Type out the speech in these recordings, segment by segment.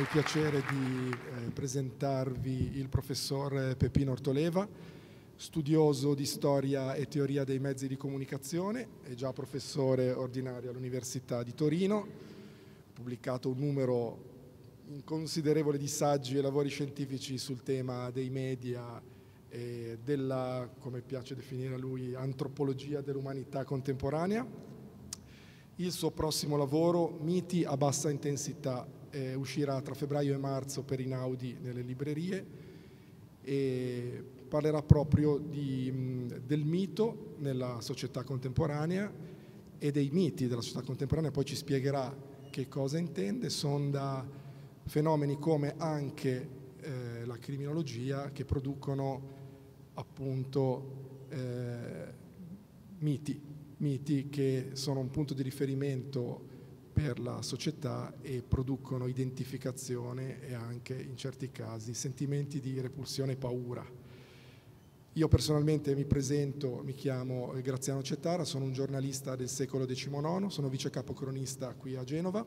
il piacere di eh, presentarvi il professor Peppino Ortoleva, studioso di storia e teoria dei mezzi di comunicazione, è già professore ordinario all'Università di Torino, ha pubblicato un numero considerevole di saggi e lavori scientifici sul tema dei media e della, come piace definire a lui, antropologia dell'umanità contemporanea. Il suo prossimo lavoro, Miti a bassa intensità, eh, uscirà tra febbraio e marzo per Inaudi nelle librerie e parlerà proprio di, del mito nella società contemporanea e dei miti della società contemporanea, poi ci spiegherà che cosa intende, sonda fenomeni come anche eh, la criminologia che producono appunto eh, miti, miti che sono un punto di riferimento per la società e producono identificazione e anche in certi casi sentimenti di repulsione e paura. Io personalmente mi presento, mi chiamo Graziano Cettara, sono un giornalista del secolo XIX, sono vice capocronista qui a Genova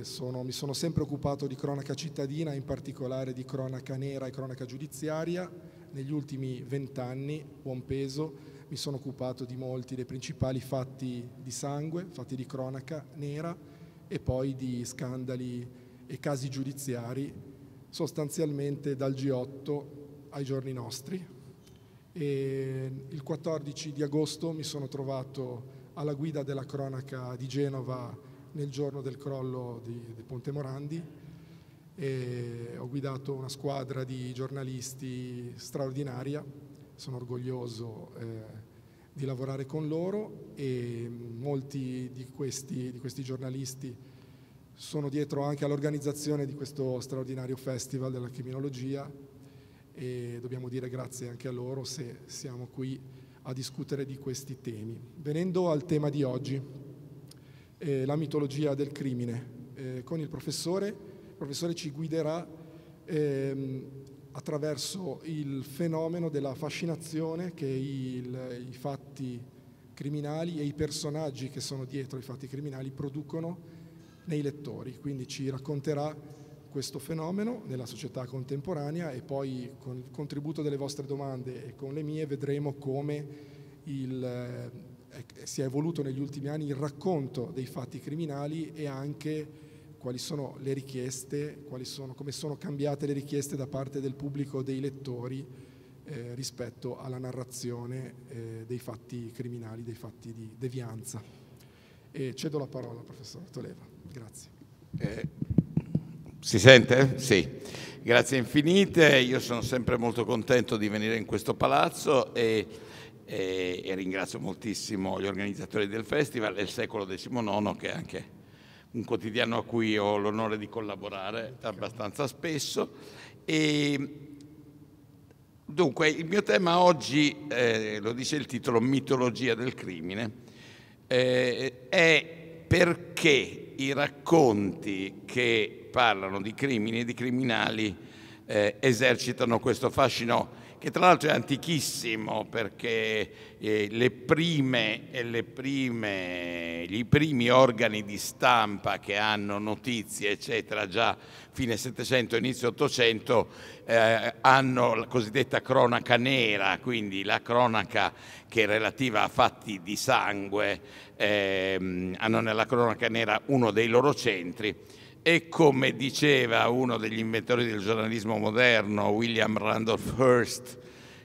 sono, mi sono sempre occupato di cronaca cittadina, in particolare di cronaca nera e cronaca giudiziaria. Negli ultimi vent'anni, buon peso, mi sono occupato di molti dei principali fatti di sangue, fatti di cronaca nera e poi di scandali e casi giudiziari, sostanzialmente dal G8 ai giorni nostri. E il 14 di agosto mi sono trovato alla guida della cronaca di Genova nel giorno del crollo di, di Ponte Morandi e ho guidato una squadra di giornalisti straordinaria, sono orgoglioso eh, di lavorare con loro e molti di questi, di questi giornalisti sono dietro anche all'organizzazione di questo straordinario festival della criminologia e dobbiamo dire grazie anche a loro se siamo qui a discutere di questi temi. Venendo al tema di oggi, eh, la mitologia del crimine. Eh, con il professore, il professore ci guiderà ehm, attraverso il fenomeno della fascinazione che il, i fatti criminali e i personaggi che sono dietro i fatti criminali producono nei lettori. Quindi ci racconterà questo fenomeno nella società contemporanea e poi con il contributo delle vostre domande e con le mie vedremo come il si è evoluto negli ultimi anni il racconto dei fatti criminali e anche quali sono le richieste, sono, come sono cambiate le richieste da parte del pubblico, dei lettori eh, rispetto alla narrazione eh, dei fatti criminali, dei fatti di devianza. E cedo la parola al professor Toleva. Grazie. Eh, si sente? Sì. Grazie infinite, io sono sempre molto contento di venire in questo palazzo e e, ringrazio moltissimo gli organizzatori del festival e il Secolo XIX che è anche un quotidiano a cui ho l'onore di collaborare abbastanza spesso. E, dunque, il mio tema oggi, eh, lo dice il titolo, Mitologia del crimine, eh, è perché i racconti che parlano di crimini e di criminali eh, esercitano questo fascino che tra l'altro è antichissimo perché eh, prime, le prime, i primi organi di stampa che hanno notizie, eccetera, già fine Settecento, inizio Ottocento, eh, hanno la cosiddetta cronaca nera, quindi la cronaca che è relativa a fatti di sangue, eh, hanno nella cronaca nera uno dei loro centri e come diceva uno degli inventori del giornalismo moderno, William Randolph Hearst,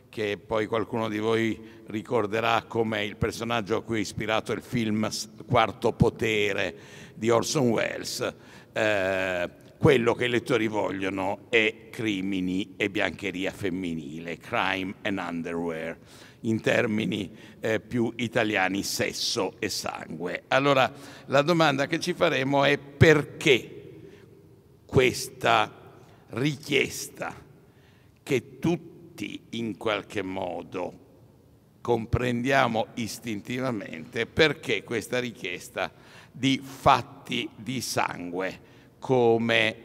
che poi qualcuno di voi ricorderà come il personaggio a cui è ispirato il film Quarto Potere di Orson Welles, eh, quello che i lettori vogliono è crimini e biancheria femminile, crime and underwear, in termini eh, più italiani sesso e sangue. Allora la domanda che ci faremo è perché questa richiesta che tutti in qualche modo comprendiamo istintivamente perché questa richiesta di fatti di sangue come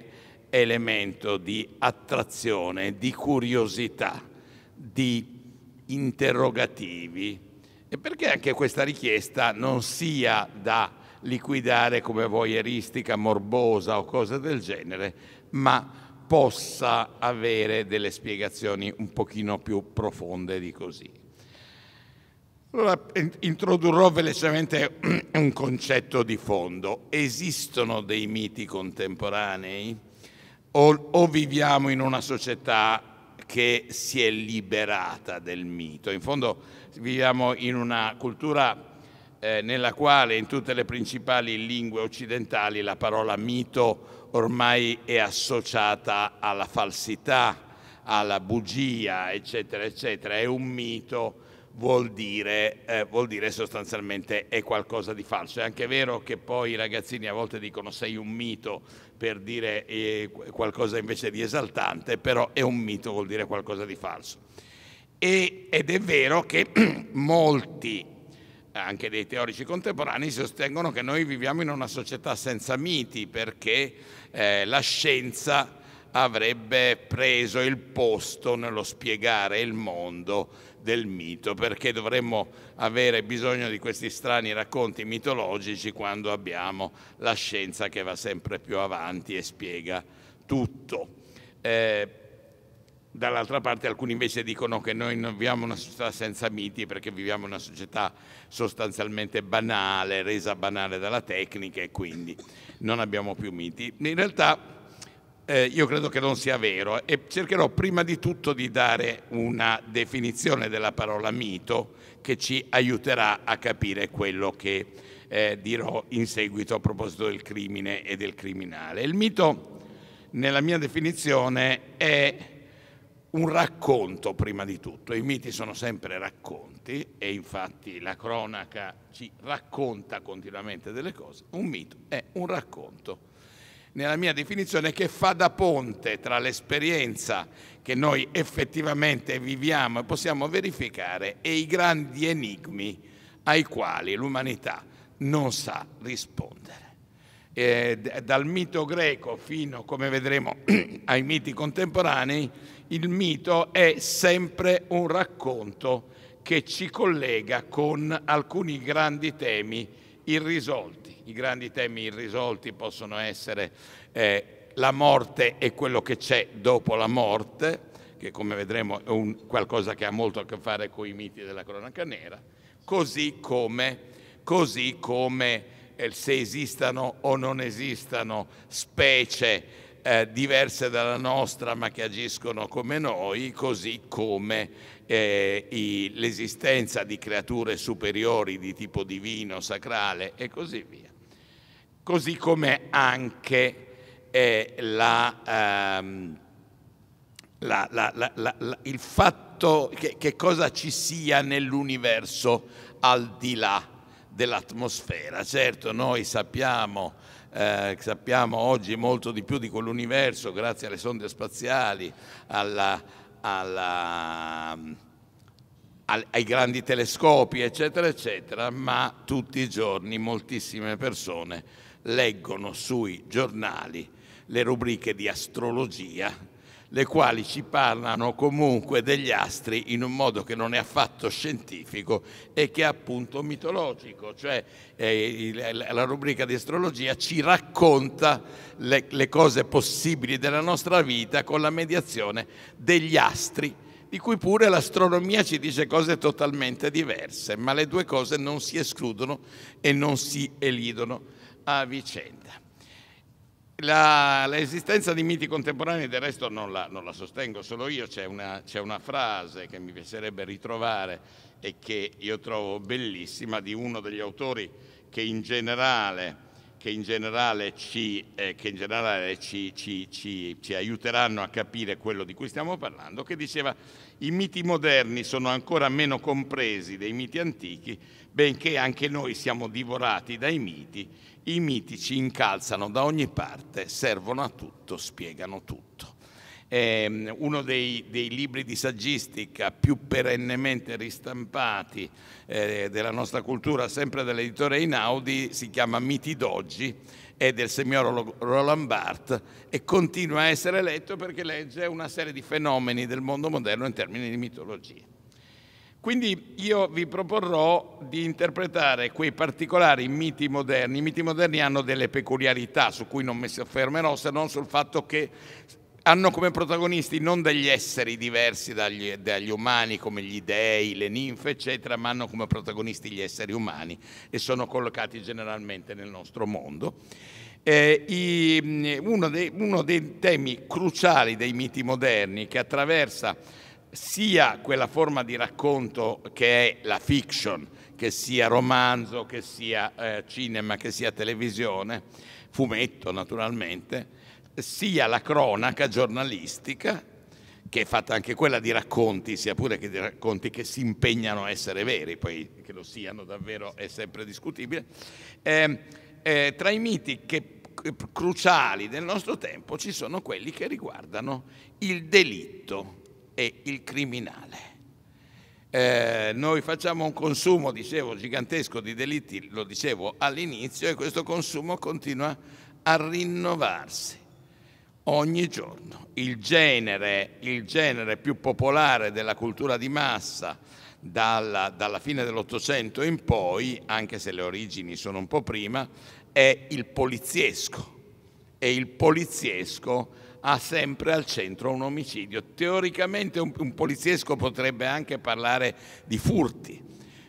elemento di attrazione, di curiosità, di interrogativi. E perché anche questa richiesta non sia da liquidare come voyeuristica morbosa o cose del genere, ma possa avere delle spiegazioni un pochino più profonde di così. Allora, introdurrò velocemente un concetto di fondo. Esistono dei miti contemporanei o, o viviamo in una società che si è liberata del mito? In fondo viviamo in una cultura eh, nella quale in tutte le principali lingue occidentali la parola mito ormai è associata alla falsità, alla bugia, eccetera, eccetera. È un mito, vuol dire, eh, vuol dire sostanzialmente è qualcosa di falso. È anche vero che poi i ragazzini a volte dicono sei un mito per dire eh, qualcosa invece di esaltante, però è un mito, vuol dire qualcosa di falso. E, ed è vero che molti anche dei teorici contemporanei sostengono che noi viviamo in una società senza miti perché eh, la scienza avrebbe preso il posto nello spiegare il mondo del mito, perché dovremmo avere bisogno di questi strani racconti mitologici quando abbiamo la scienza che va sempre più avanti e spiega tutto. Eh, Dall'altra parte alcuni invece dicono che noi non viviamo una società senza miti perché viviamo una società sostanzialmente banale, resa banale dalla tecnica e quindi non abbiamo più miti. In realtà eh, io credo che non sia vero e cercherò prima di tutto di dare una definizione della parola mito che ci aiuterà a capire quello che eh, dirò in seguito a proposito del crimine e del criminale. Il mito, nella mia definizione, è un racconto prima di tutto. I miti sono sempre racconti e infatti la cronaca ci racconta continuamente delle cose. Un mito è un racconto. Nella mia definizione che fa da ponte tra l'esperienza che noi effettivamente viviamo e possiamo verificare e i grandi enigmi ai quali l'umanità non sa rispondere. Eh, dal mito greco fino, come vedremo, ai miti contemporanei, il mito è sempre un racconto che ci collega con alcuni grandi temi irrisolti. I grandi temi irrisolti possono essere eh, la morte e quello che c'è dopo la morte, che come vedremo è un, qualcosa che ha molto a che fare con i miti della cronaca nera, così come, così come eh, se esistano o non esistano specie eh, diverse dalla nostra ma che agiscono come noi, così come eh, l'esistenza di creature superiori di tipo divino, sacrale e così via. Così come anche eh, la, ehm, la, la, il fatto che, che cosa ci sia nell'universo al di là dell'atmosfera. Certo, noi sappiamo eh, sappiamo oggi molto di più di quell'universo grazie alle sonde spaziali, alla, alla, ai grandi telescopi, eccetera, eccetera, ma tutti i giorni moltissime persone leggono sui giornali le rubriche di astrologia le quali ci parlano comunque degli astri in un modo che non è affatto scientifico e che è appunto mitologico, cioè eh, la rubrica di astrologia ci racconta le, le cose possibili della nostra vita con la mediazione degli astri di cui pure l'astronomia ci dice cose totalmente diverse, ma le due cose non si escludono e non si elidono a vicenda. L'esistenza di miti contemporanei del resto non la, non la sostengo solo io, c'è una, una, frase che mi piacerebbe ritrovare e che io trovo bellissima di uno degli autori che in generale, che in generale, ci, eh, che in generale ci, ci, ci aiuteranno a capire quello di cui stiamo parlando, che diceva i miti moderni sono ancora meno compresi dei miti antichi, benché anche noi siamo divorati dai miti i miti ci incalzano da ogni parte, servono a tutto, spiegano tutto. Eh, uno dei, dei, libri di saggistica più perennemente ristampati eh, della nostra cultura, sempre dell'editore Inaudi, si chiama Miti d'oggi, è del signor Roland Barthes e continua a essere letto perché legge una serie di fenomeni del mondo moderno in termini di mitologia. Quindi io vi proporrò di interpretare quei particolari miti moderni. I miti moderni hanno delle peculiarità su cui non mi soffermerò, se non sul fatto che hanno come protagonisti non degli esseri diversi dagli, dagli, umani come gli dei, le ninfe, eccetera, ma hanno come protagonisti gli esseri umani e sono collocati generalmente nel nostro mondo. Eh, i, uno, dei, uno dei temi cruciali dei miti moderni che attraversa sia quella forma di racconto che è la fiction, che sia romanzo, che sia eh, cinema, che sia televisione, fumetto naturalmente, sia la cronaca giornalistica, che è fatta anche quella di racconti, sia pure che di racconti che si impegnano a essere veri, poi che lo siano davvero è sempre discutibile, eh, eh, tra i miti che, cruciali del nostro tempo ci sono quelli che riguardano il delitto e il criminale. Eh, noi facciamo un consumo, dicevo, gigantesco di delitti, lo dicevo all'inizio, e questo consumo continua a rinnovarsi ogni giorno. Il genere, il genere più popolare della cultura di massa dalla, dalla fine dell'Ottocento in poi, anche se le origini sono un po' prima, è il poliziesco. E il poliziesco ha sempre al centro un omicidio. Teoricamente un, un poliziesco potrebbe anche parlare di furti,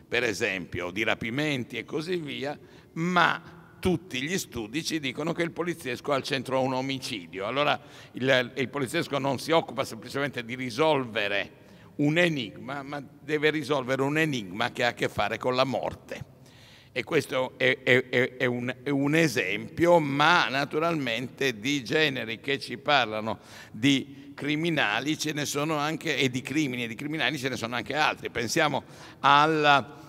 per esempio, di rapimenti e così via, ma tutti gli studi ci dicono che il poliziesco ha al centro un omicidio. Allora il, il poliziesco non si occupa semplicemente di risolvere un enigma, ma deve risolvere un enigma che ha a che fare con la morte. E questo è, è, è, un, è, un, esempio, ma naturalmente di generi che ci parlano di criminali ce ne sono anche, e di crimini e di criminali ce ne sono anche altri. Pensiamo alla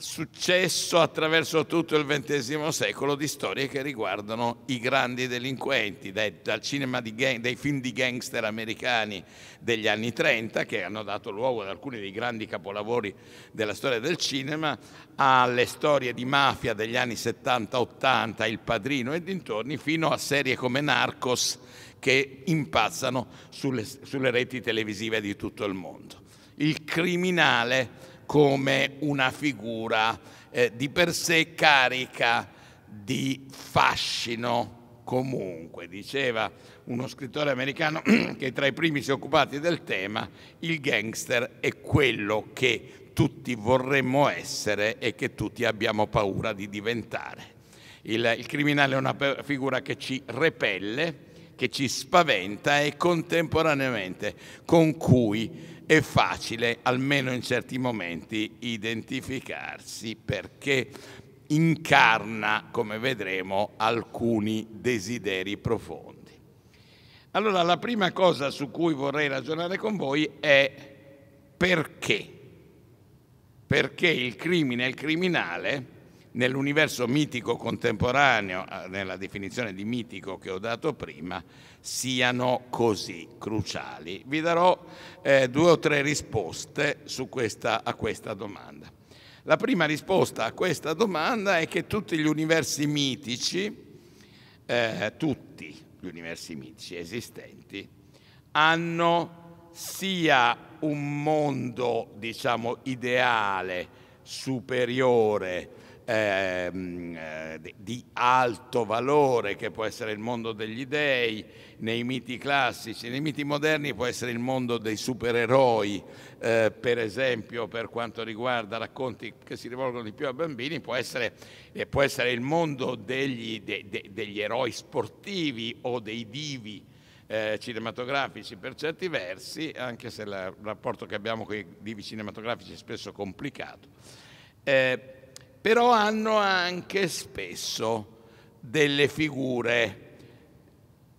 successo attraverso tutto il XX secolo di storie che riguardano i grandi delinquenti, dai, dal cinema gang, dei film di gangster americani degli anni 30, che hanno dato luogo ad alcuni dei grandi capolavori della storia del cinema, alle storie di mafia degli anni 70-80, Il Padrino e dintorni, fino a serie come Narcos che impazzano sulle, sulle reti televisive di tutto il mondo. Il criminale come una figura eh, di per sé carica di fascino comunque, diceva uno scrittore americano che tra i primi si è occupati del tema, il gangster è quello che tutti vorremmo essere e che tutti abbiamo paura di diventare. Il, il criminale è una figura che ci repelle, che ci spaventa e contemporaneamente con cui è facile, almeno in certi momenti, identificarsi perché incarna, come vedremo, alcuni desideri profondi. Allora, la prima cosa su cui vorrei ragionare con voi è perché. Perché il crimine e il criminale, nell'universo mitico contemporaneo, eh, nella definizione di mitico che ho dato prima, siano così cruciali. Vi darò eh, due o tre risposte questa, a questa domanda. La prima risposta a questa domanda è che tutti gli universi mitici, eh, tutti gli universi mitici esistenti, hanno sia un mondo, diciamo, ideale, superiore, eh, di alto valore, che può essere il mondo degli dei, nei miti classici, nei miti moderni può essere il mondo dei supereroi, eh, per esempio per quanto riguarda racconti che si rivolgono di più a bambini, può essere, eh, può essere il mondo degli, de, de, degli, eroi sportivi o dei divi eh, cinematografici per certi versi, anche se il rapporto che abbiamo con i divi cinematografici è spesso complicato. Eh, però hanno anche spesso delle figure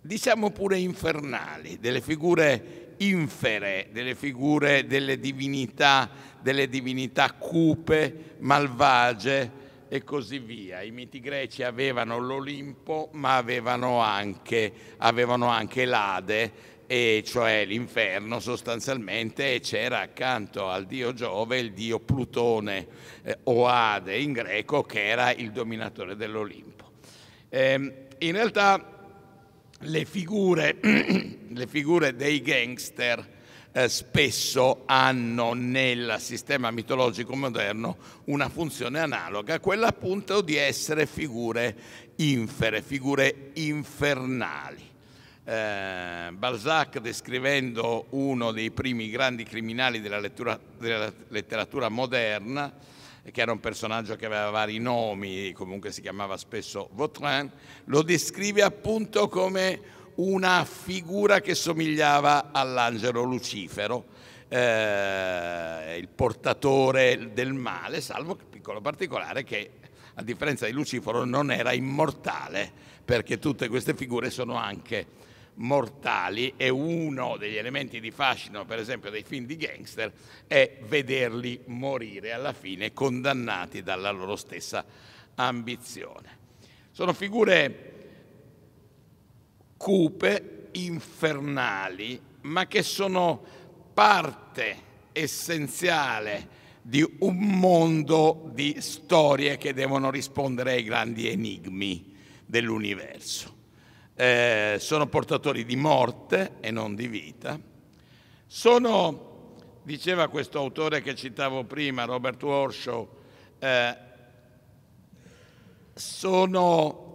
diciamo pure infernali, delle figure infere, delle figure delle divinità, delle divinità cupe, malvagie e così via. I miti greci avevano l'Olimpo, ma avevano anche, avevano anche l'Ade, e cioè l'inferno sostanzialmente, e c'era accanto al dio Giove il dio Plutone eh, o Ade in greco, che era il dominatore dell'Olimpo. Eh, in realtà le figure, le figure dei gangster eh, spesso hanno nel sistema mitologico moderno una funzione analoga, quella appunto di essere figure infere, figure infernali. Eh, Balzac, descrivendo uno dei primi grandi criminali della, lettura, della letteratura moderna, che era un personaggio che aveva vari nomi, comunque si chiamava spesso Vautrin, lo descrive appunto come una figura che somigliava all'angelo Lucifero, eh, il portatore del male, salvo il piccolo particolare che a differenza di Lucifero non era immortale, perché tutte queste figure sono anche mortali e uno degli elementi di fascino, per esempio, dei film di gangster è vederli morire alla fine condannati dalla loro stessa ambizione. Sono figure cupe, infernali, ma che sono parte essenziale di un mondo di storie che devono rispondere ai grandi enigmi dell'universo. Eh, sono portatori di morte e non di vita. Sono, diceva questo autore che citavo prima, Robert Warshaw, eh, sono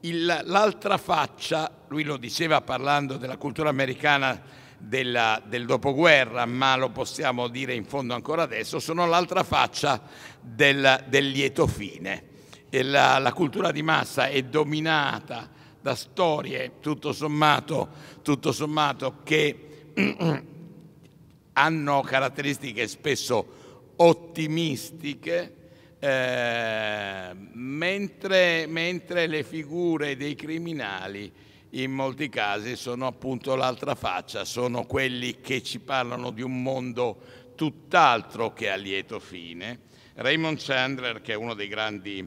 l'altra faccia, lui lo diceva parlando della cultura americana della, del dopoguerra, ma lo possiamo dire in fondo ancora adesso, sono l'altra faccia del, del lieto fine. La, la, cultura di massa è dominata da storie tutto sommato, tutto sommato che hanno caratteristiche spesso ottimistiche, eh, mentre, mentre le figure dei criminali in molti casi sono appunto l'altra faccia, sono quelli che ci parlano di un mondo tutt'altro che a lieto fine. Raymond Chandler, che è uno dei grandi,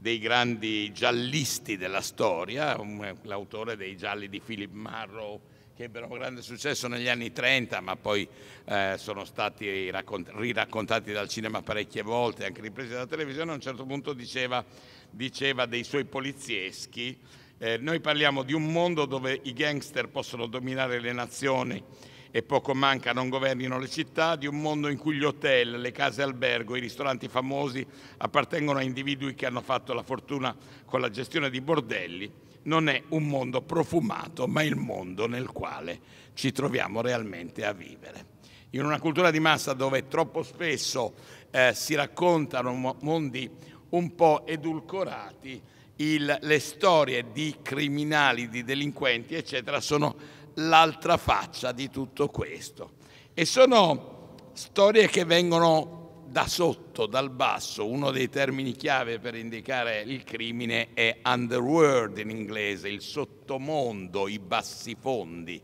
dei grandi giallisti della storia, l'autore dei gialli di Philip Marrow, che ebbero grande successo negli anni 30, ma poi eh, sono stati raccont- riraccontati dal cinema parecchie volte, anche ripresi dalla televisione, a un certo punto diceva, diceva dei suoi polizieschi, eh, noi parliamo di un mondo dove i gangster possono dominare le nazioni e poco manca non governino le città, di un mondo in cui gli hotel, le case albergo, i ristoranti famosi appartengono a individui che hanno fatto la fortuna con la gestione di bordelli non è un mondo profumato, ma il mondo nel quale ci troviamo realmente a vivere. In una cultura di massa dove troppo spesso eh, si raccontano mondi un po' edulcorati, il, le storie di criminali, di delinquenti, eccetera, sono l'altra faccia di tutto questo. E sono storie che vengono da sotto, dal basso, uno dei termini chiave per indicare il crimine è underworld in inglese, il sottomondo, i bassi fondi,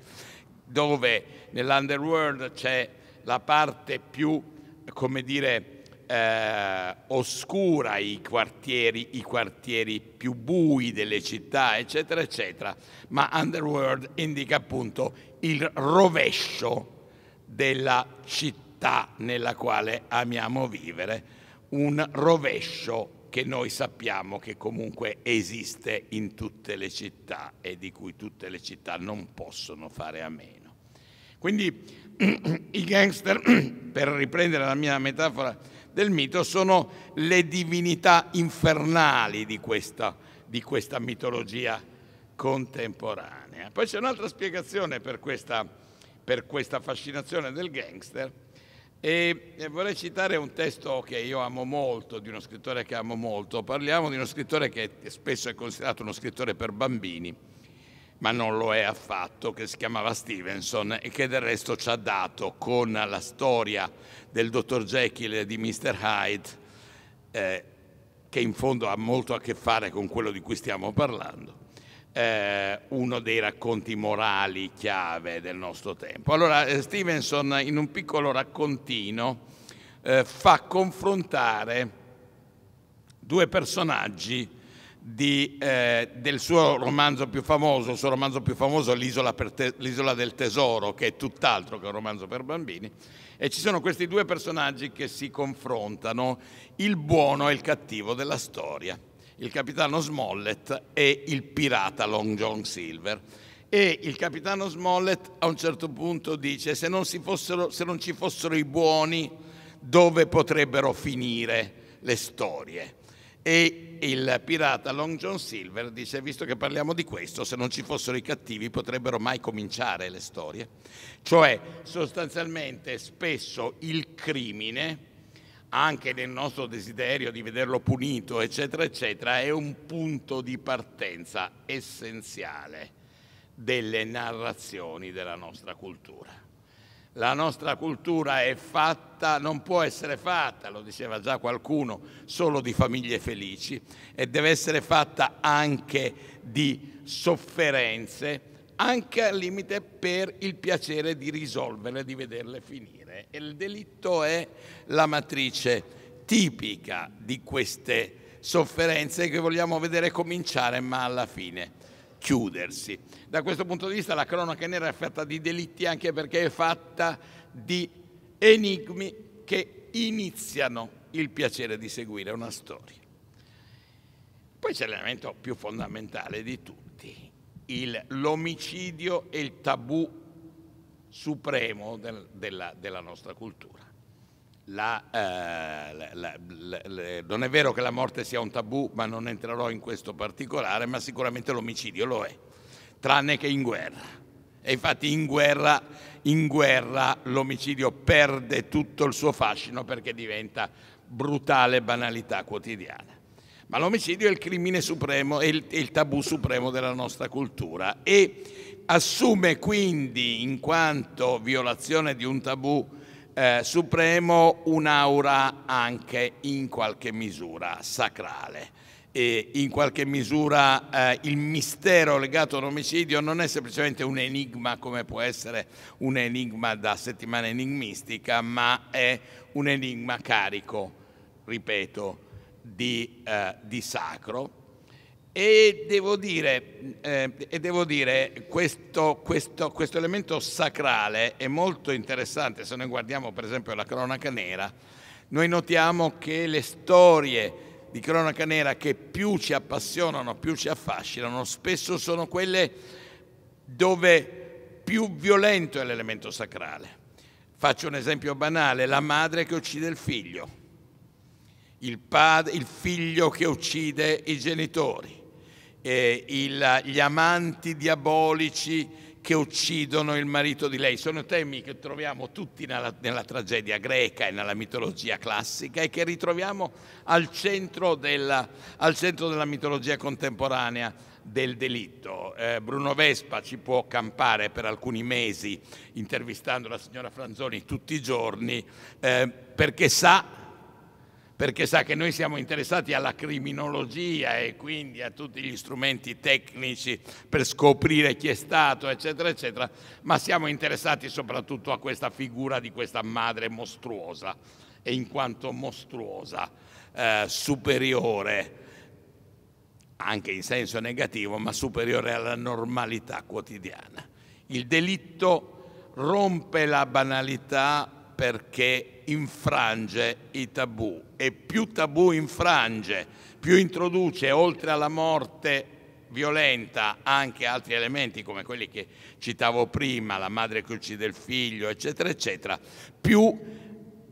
dove nell'underworld c'è la parte più, come dire, eh, oscura, i quartieri, i quartieri più bui delle città, eccetera, eccetera, ma underworld indica appunto il rovescio della città nella quale amiamo vivere, un rovescio che noi sappiamo che comunque esiste in tutte le città e di cui tutte le città non possono fare a meno. Quindi i gangster, per riprendere la mia metafora del mito, sono le divinità infernali di questa, di questa mitologia contemporanea. Poi c'è un'altra spiegazione per questa, per questa fascinazione del gangster, e vorrei citare un testo che io amo molto, di uno scrittore che amo molto. Parliamo di uno scrittore che spesso è considerato uno scrittore per bambini, ma non lo è affatto, che si chiamava Stevenson e che del resto ci ha dato con la storia del dottor Jekyll e di Mr. Hyde, eh, che in fondo ha molto a che fare con quello di cui stiamo parlando eh, uno dei racconti morali chiave del nostro tempo. Allora eh, Stevenson in un piccolo raccontino eh, fa confrontare due personaggi di, eh, del suo romanzo più famoso, il suo romanzo più famoso L'isola, te- L'isola, del tesoro, che è tutt'altro che un romanzo per bambini, e ci sono questi due personaggi che si confrontano, il buono e il cattivo della storia il capitano Smollett e il pirata Long John Silver. E il capitano Smollett a un certo punto dice se non, fossero, se non ci fossero i buoni dove potrebbero finire le storie. E il pirata Long John Silver dice, visto che parliamo di questo, se non ci fossero i cattivi potrebbero mai cominciare le storie. Cioè, sostanzialmente, spesso il crimine, anche nel nostro desiderio di vederlo punito, eccetera, eccetera, è un punto di partenza essenziale delle narrazioni della nostra cultura. La nostra cultura è fatta, non può essere fatta, lo diceva già qualcuno, solo di famiglie felici e deve essere fatta anche di sofferenze, anche al limite per il piacere di risolverle, di vederle finire. E il delitto è la matrice tipica di queste sofferenze che vogliamo vedere cominciare, ma alla fine chiudersi. Da questo punto di vista la cronaca nera è fatta di delitti anche perché è fatta di enigmi che iniziano il piacere di seguire una storia. Poi c'è l'elemento più fondamentale di tutti, il, l'omicidio e il tabù supremo del, della, della nostra cultura. La, eh, la, la, non è vero che la morte sia un tabù, ma non entrerò in questo particolare, ma sicuramente l'omicidio lo è, tranne che in guerra. E infatti in guerra, in guerra l'omicidio perde tutto il suo fascino perché diventa brutale banalità quotidiana. Ma l'omicidio è il crimine supremo, è il, è il tabù supremo della nostra cultura e assume quindi, in quanto violazione di un tabù, eh, supremo un'aura anche in qualche misura sacrale. E in qualche misura eh, il mistero legato all'omicidio non è semplicemente un enigma come può essere un enigma da settimana enigmistica, ma è un enigma carico, ripeto, di, eh, di sacro e devo dire, eh, e devo dire questo, questo, questo, elemento sacrale è molto interessante, se noi guardiamo per esempio la cronaca nera, noi notiamo che le storie di cronaca nera che più ci appassionano, più ci affascinano, spesso sono quelle dove più violento è l'elemento sacrale. Faccio un esempio banale, la madre che uccide il figlio, il, padre, il figlio che uccide i genitori eh, il, gli amanti diabolici che uccidono il marito di lei. Sono temi che troviamo tutti nella, nella, tragedia greca e nella mitologia classica e che ritroviamo al centro della, al centro della mitologia contemporanea del delitto. Eh, Bruno Vespa ci può campare per alcuni mesi intervistando la signora Franzoni tutti i giorni eh, perché sa perché sa che noi siamo interessati alla criminologia e quindi a tutti gli strumenti tecnici per scoprire chi è stato, eccetera, eccetera, ma siamo interessati soprattutto a questa figura di questa madre mostruosa e in quanto mostruosa, eh, superiore, anche in senso negativo, ma superiore alla normalità quotidiana. Il delitto rompe la banalità perché infrange i tabù e più tabù infrange, più introduce oltre alla morte violenta anche altri elementi come quelli che citavo prima, la madre che uccide il figlio, eccetera, eccetera, più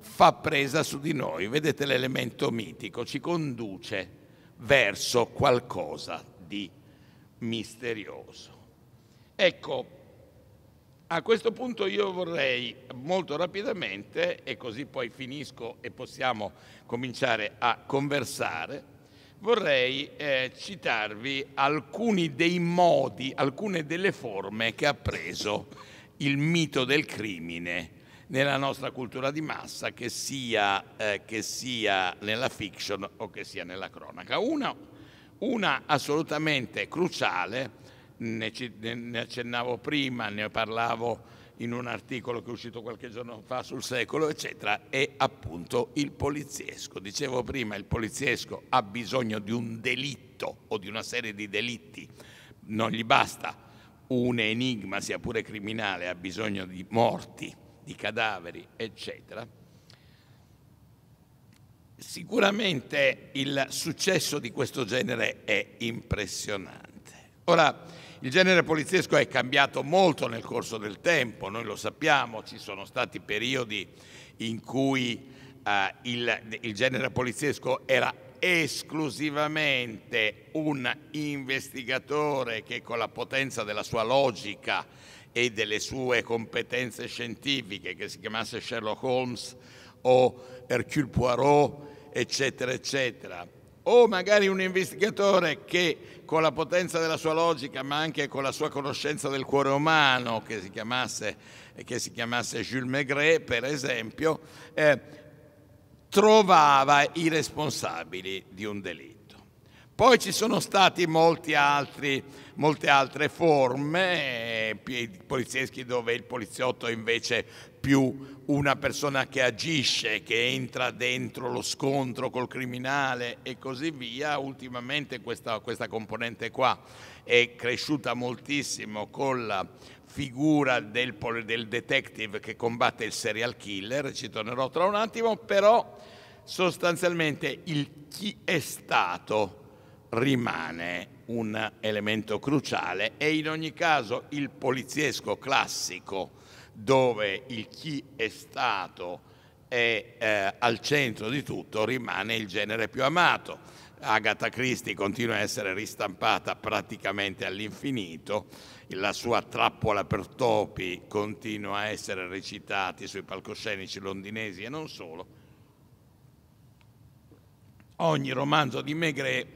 fa presa su di noi. Vedete l'elemento mitico, ci conduce verso qualcosa di misterioso. Ecco, a questo punto io vorrei molto rapidamente, e così poi finisco e possiamo cominciare a conversare, vorrei eh, citarvi alcuni dei modi, alcune delle forme che ha preso il mito del crimine nella nostra cultura di massa, che sia, eh, che sia nella fiction o che sia nella cronaca. Una, una assolutamente cruciale ne, ne accennavo prima, ne parlavo in un articolo che è uscito qualche giorno fa sul secolo, eccetera, è appunto il poliziesco. Dicevo prima, il poliziesco ha bisogno di un delitto o di una serie di delitti, non gli basta un enigma, sia pure criminale, ha bisogno di morti, di cadaveri, eccetera. Sicuramente il successo di questo genere è impressionante Ora, il genere poliziesco è cambiato molto nel corso del tempo, noi lo sappiamo, ci sono stati periodi in cui eh, il, il genere poliziesco era esclusivamente un investigatore che con la potenza della sua logica e delle sue competenze scientifiche, che si chiamasse Sherlock Holmes o Hercule Poirot, eccetera, eccetera, o magari un investigatore che con la potenza della sua logica, ma anche con la sua conoscenza del cuore umano, che si chiamasse, che si chiamasse Jules Maigret, per esempio, eh, trovava i responsabili di un delitto. Poi ci sono altri, molte altre forme eh, polizieschi dove il poliziotto invece più una persona che agisce, che entra dentro lo scontro col criminale e così via. Ultimamente questa, questa componente qua è cresciuta moltissimo con la figura del, del detective che combatte il serial killer, ci tornerò tra un attimo, però sostanzialmente il chi è stato rimane un elemento cruciale e in ogni caso il poliziesco classico dove il chi è stato è eh, al centro di tutto rimane il genere più amato. Agatha Christie continua a essere ristampata praticamente all'infinito, la sua trappola per topi continua a essere recitata sui palcoscenici londinesi e non solo. Ogni romanzo di Maigret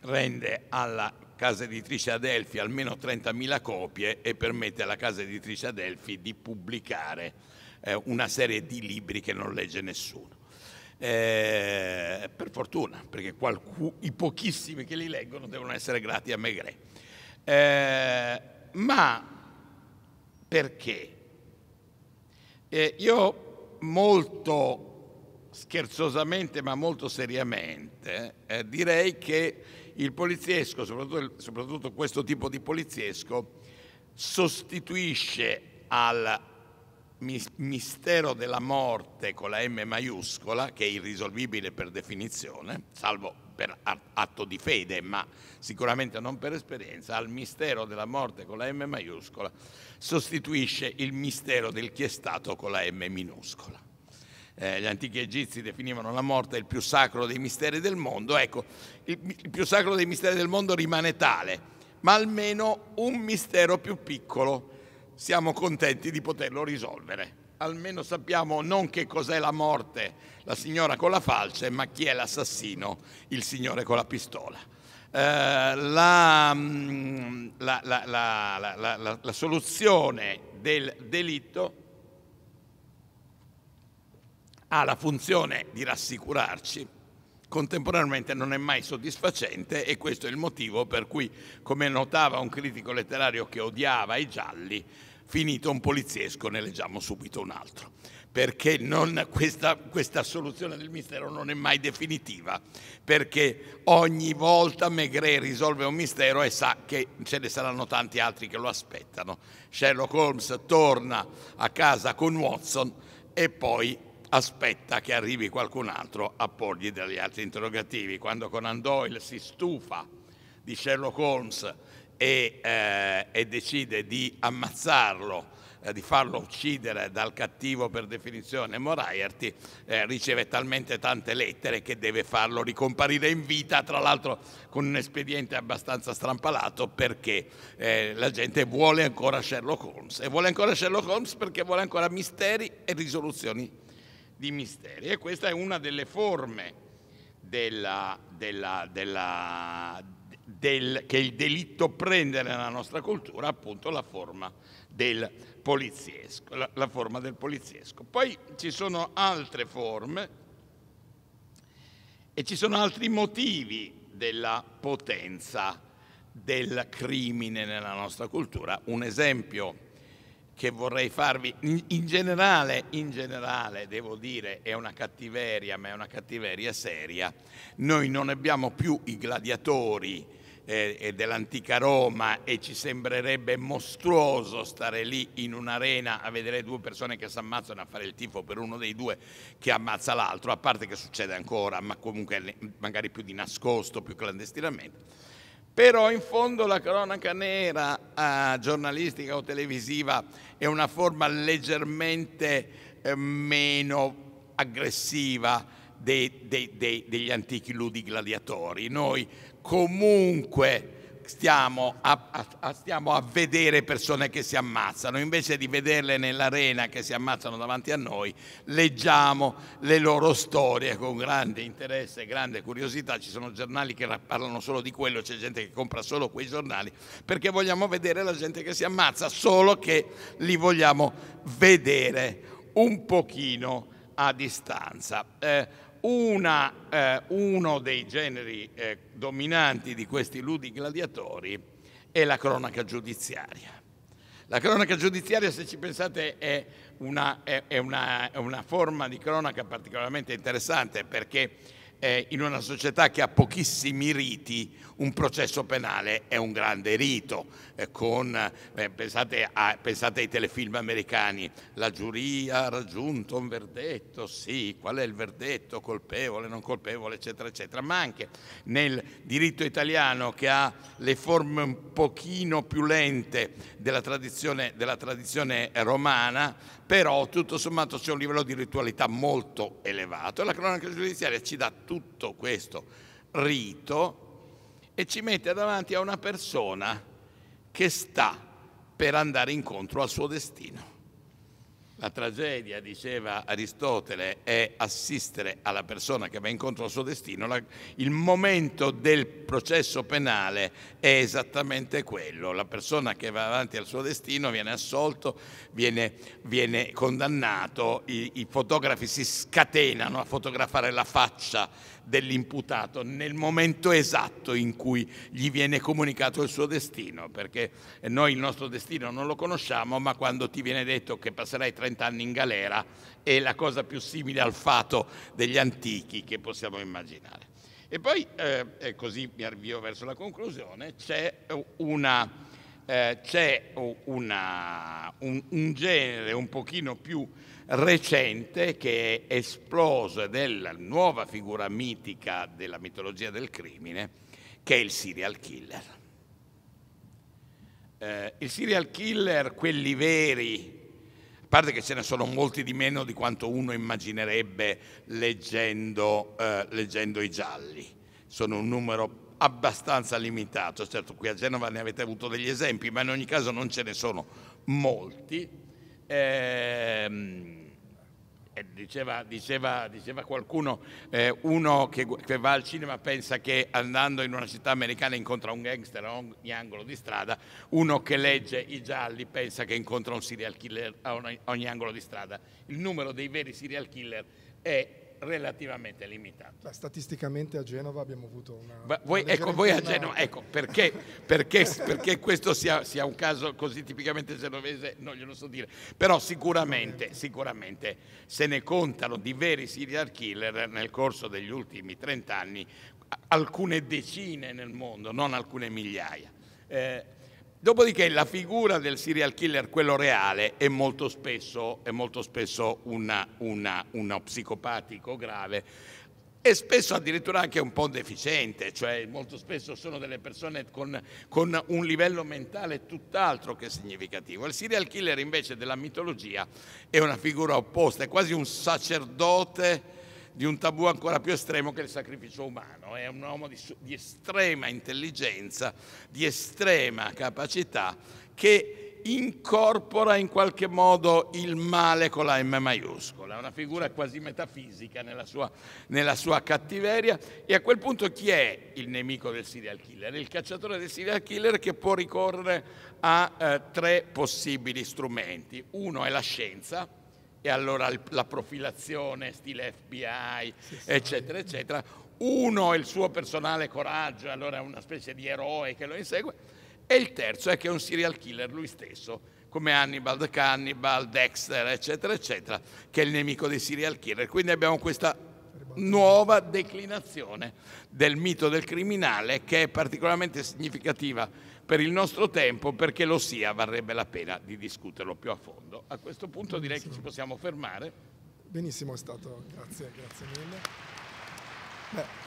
rende alla casa editrice Adelphi almeno 30.000 copie e permette alla casa editrice Adelphi di pubblicare eh, una serie di libri che non legge nessuno. Eh, per fortuna, perché qualcuno, i pochissimi che li leggono devono essere grati a Maigret. Eh, ma perché? Eh, io molto scherzosamente ma molto seriamente eh, direi che il poliziesco, soprattutto, soprattutto questo tipo di poliziesco, sostituisce al mistero della morte con la M maiuscola, che è irrisolvibile per definizione, salvo per atto di fede, ma sicuramente non per esperienza, al mistero della morte con la M maiuscola, sostituisce il mistero del chi è stato con la M minuscola eh, gli antichi egizi definivano la morte il più sacro dei misteri del mondo, ecco, il, il più sacro dei misteri del mondo rimane tale, ma almeno un mistero più piccolo siamo contenti di poterlo risolvere. Almeno sappiamo non che cos'è la morte, la signora con la falce, ma chi è l'assassino, il signore con la pistola. Eh, la, mm, la, la, la soluzione del delitto ha la funzione di rassicurarci, contemporaneamente non è mai soddisfacente e questo è il motivo per cui, come notava un critico letterario che odiava i gialli, finito un poliziesco ne leggiamo subito un altro perché non, questa, questa, soluzione del mistero non è mai definitiva, perché ogni volta Maigret risolve un mistero e sa che ce ne saranno tanti altri che lo aspettano. Sherlock Holmes torna a casa con Watson e poi aspetta che arrivi qualcun altro a porgli degli altri interrogativi. Quando Conan Doyle si stufa di Sherlock Holmes e, eh, e decide di ammazzarlo, eh, di farlo uccidere dal cattivo per definizione Moriarty, eh, riceve talmente tante lettere che deve farlo ricomparire in vita, tra l'altro con un espediente abbastanza strampalato perché eh, la gente vuole ancora Sherlock Holmes e vuole ancora Sherlock Holmes perché vuole ancora misteri e risoluzioni di misteri e questa è una delle forme della, della, della, del, che il delitto prende nella nostra cultura, appunto la forma del poliziesco. La, la forma del poliziesco. Poi ci sono altre forme e ci sono altri motivi della potenza del crimine nella nostra cultura. Un esempio che vorrei farvi, in, generale, in generale, devo dire, è una cattiveria, ma è una cattiveria seria. Noi non abbiamo più i gladiatori eh, dell'antica Roma e ci sembrerebbe mostruoso stare lì in un'arena a vedere due persone che si ammazzano a fare il tifo per uno dei due che ammazza l'altro, a parte che succede ancora, ma comunque magari più di nascosto, più clandestinamente Però in fondo la cronaca nera eh, giornalistica o televisiva è una forma leggermente eh, meno aggressiva dei, dei, dei, degli antichi ludi gladiatori. Noi comunque stiamo a, a, stiamo a, vedere persone che si ammazzano, invece di vederle nell'arena che si ammazzano davanti a noi, leggiamo le loro storie con grande interesse e grande curiosità. Ci sono giornali che parlano solo di quello, c'è gente che compra solo quei giornali, perché vogliamo vedere la gente che si ammazza, solo che li vogliamo vedere un pochino a distanza. Eh, una, eh, uno dei generi eh, dominanti di questi ludi gladiatori è la cronaca giudiziaria. La cronaca giudiziaria, se ci pensate, è una, è, è una, è una forma di cronaca particolarmente interessante perché eh, in una società che ha pochissimi riti un processo penale è un grande rito, eh, con, eh, pensate, a, pensate, ai telefilm americani, la giuria ha raggiunto un verdetto, sì, qual è il verdetto, colpevole, non colpevole, eccetera, eccetera, ma anche nel diritto italiano che ha le forme un pochino più lente della tradizione, della tradizione romana, però tutto sommato c'è un livello di ritualità molto elevato. E la cronaca giudiziaria ci dà tutto questo rito e ci mette davanti a una persona che sta per andare incontro al suo destino. La tragedia, diceva Aristotele, è assistere alla persona che va incontro al suo destino. il momento del processo penale è esattamente quello. La persona che va avanti al suo destino viene assolto, viene, viene condannato, i, i fotografi si scatenano a fotografare la faccia dell'imputato nel momento esatto in cui gli viene comunicato il suo destino, perché noi il nostro destino non lo conosciamo, ma quando ti viene detto che passerai 30 anni in galera è la cosa più simile al fato degli antichi che possiamo immaginare. E poi, eh, così mi avvio verso la conclusione, c'è una... Eh, c'è una, un, un genere un pochino più recente che è esploso ed è la nuova figura mitica della mitologia del crimine, che è il serial killer. Eh, il serial killer, quelli veri, parte che ce ne sono molti di meno di quanto uno immaginerebbe leggendo, eh, leggendo i gialli, sono un numero abbastanza limitato, certo qui a Genova ne avete avuto degli esempi, ma in ogni caso non ce ne sono molti. Eh, diceva, diceva, diceva, qualcuno, eh, uno che, che, va al cinema pensa che andando in una città americana incontra un gangster a ogni angolo di strada, uno che legge i gialli pensa che incontra un serial killer a ogni, a ogni angolo di strada. Il numero dei veri serial killer è relativamente limitato. Beh, statisticamente a Genova abbiamo avuto una... Beh, voi, una ecco, voi a Genova, ecco, perché, perché, perché questo sia, sia, un caso così tipicamente genovese non glielo so dire, però sicuramente, sicuramente se ne contano di veri serial killer nel corso degli ultimi 30 anni, alcune decine nel mondo, non alcune migliaia. Eh, Dopodiché la figura del serial killer, quello reale, è molto spesso, è molto spesso una, una, uno psicopatico grave e spesso addirittura anche un po' deficiente, cioè molto spesso sono delle persone con, con, un livello mentale tutt'altro che significativo. Il serial killer invece della mitologia è una figura opposta, è quasi un sacerdote di un tabù ancora più estremo che il sacrificio umano. È un uomo di, di estrema intelligenza, di estrema capacità, che incorpora in qualche modo il male con la M maiuscola, una figura quasi metafisica nella sua, nella sua, cattiveria e a quel punto chi è il nemico del serial killer? Il cacciatore del serial killer che può ricorrere a eh, tre possibili strumenti. Uno è la scienza, e allora la profilazione stile FBI, eccetera, eccetera. Uno è il suo personale coraggio, allora è una specie di eroe che lo insegue, e il terzo è che è un serial killer lui stesso, come Hannibal the Cannibal, Dexter, eccetera, eccetera, che è il nemico dei serial killer. Quindi abbiamo questa nuova declinazione del mito del criminale che è particolarmente significativa per il nostro tempo, perché lo sia, varrebbe la pena di discuterlo più a fondo. A questo punto direi che ci possiamo fermare. Benissimo, è stato, grazie, grazie mille. Beh.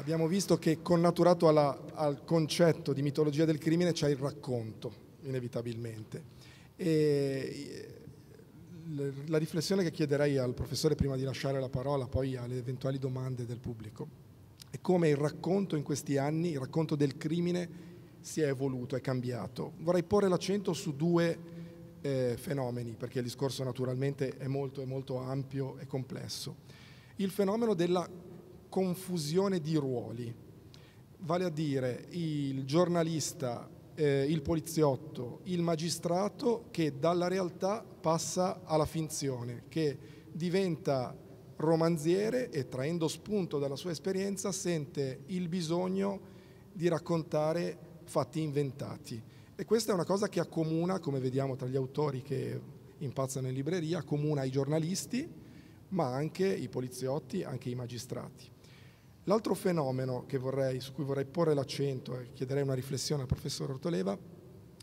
abbiamo visto che connaturato alla, al concetto di mitologia del crimine c'è il racconto, inevitabilmente. E la riflessione che chiederei al professore prima di lasciare la parola, poi alle eventuali domande del pubblico, è come il racconto in questi anni, il racconto del crimine, si è evoluto, è cambiato. Vorrei porre l'accento su due eh, fenomeni, perché il discorso naturalmente è molto, è molto ampio e complesso. Il fenomeno della confusione di ruoli, vale a dire il giornalista, eh, il poliziotto, il magistrato che dalla realtà passa alla finzione, che diventa romanziere e traendo spunto dalla sua esperienza sente il bisogno di raccontare fatti inventati. E questa è una cosa che accomuna, come vediamo tra gli autori che impazzano in libreria, accomuna i giornalisti, ma anche i poliziotti, anche i magistrati. L'altro fenomeno vorrei, su cui vorrei porre l'accento e chiederei una riflessione al professor Ortoleva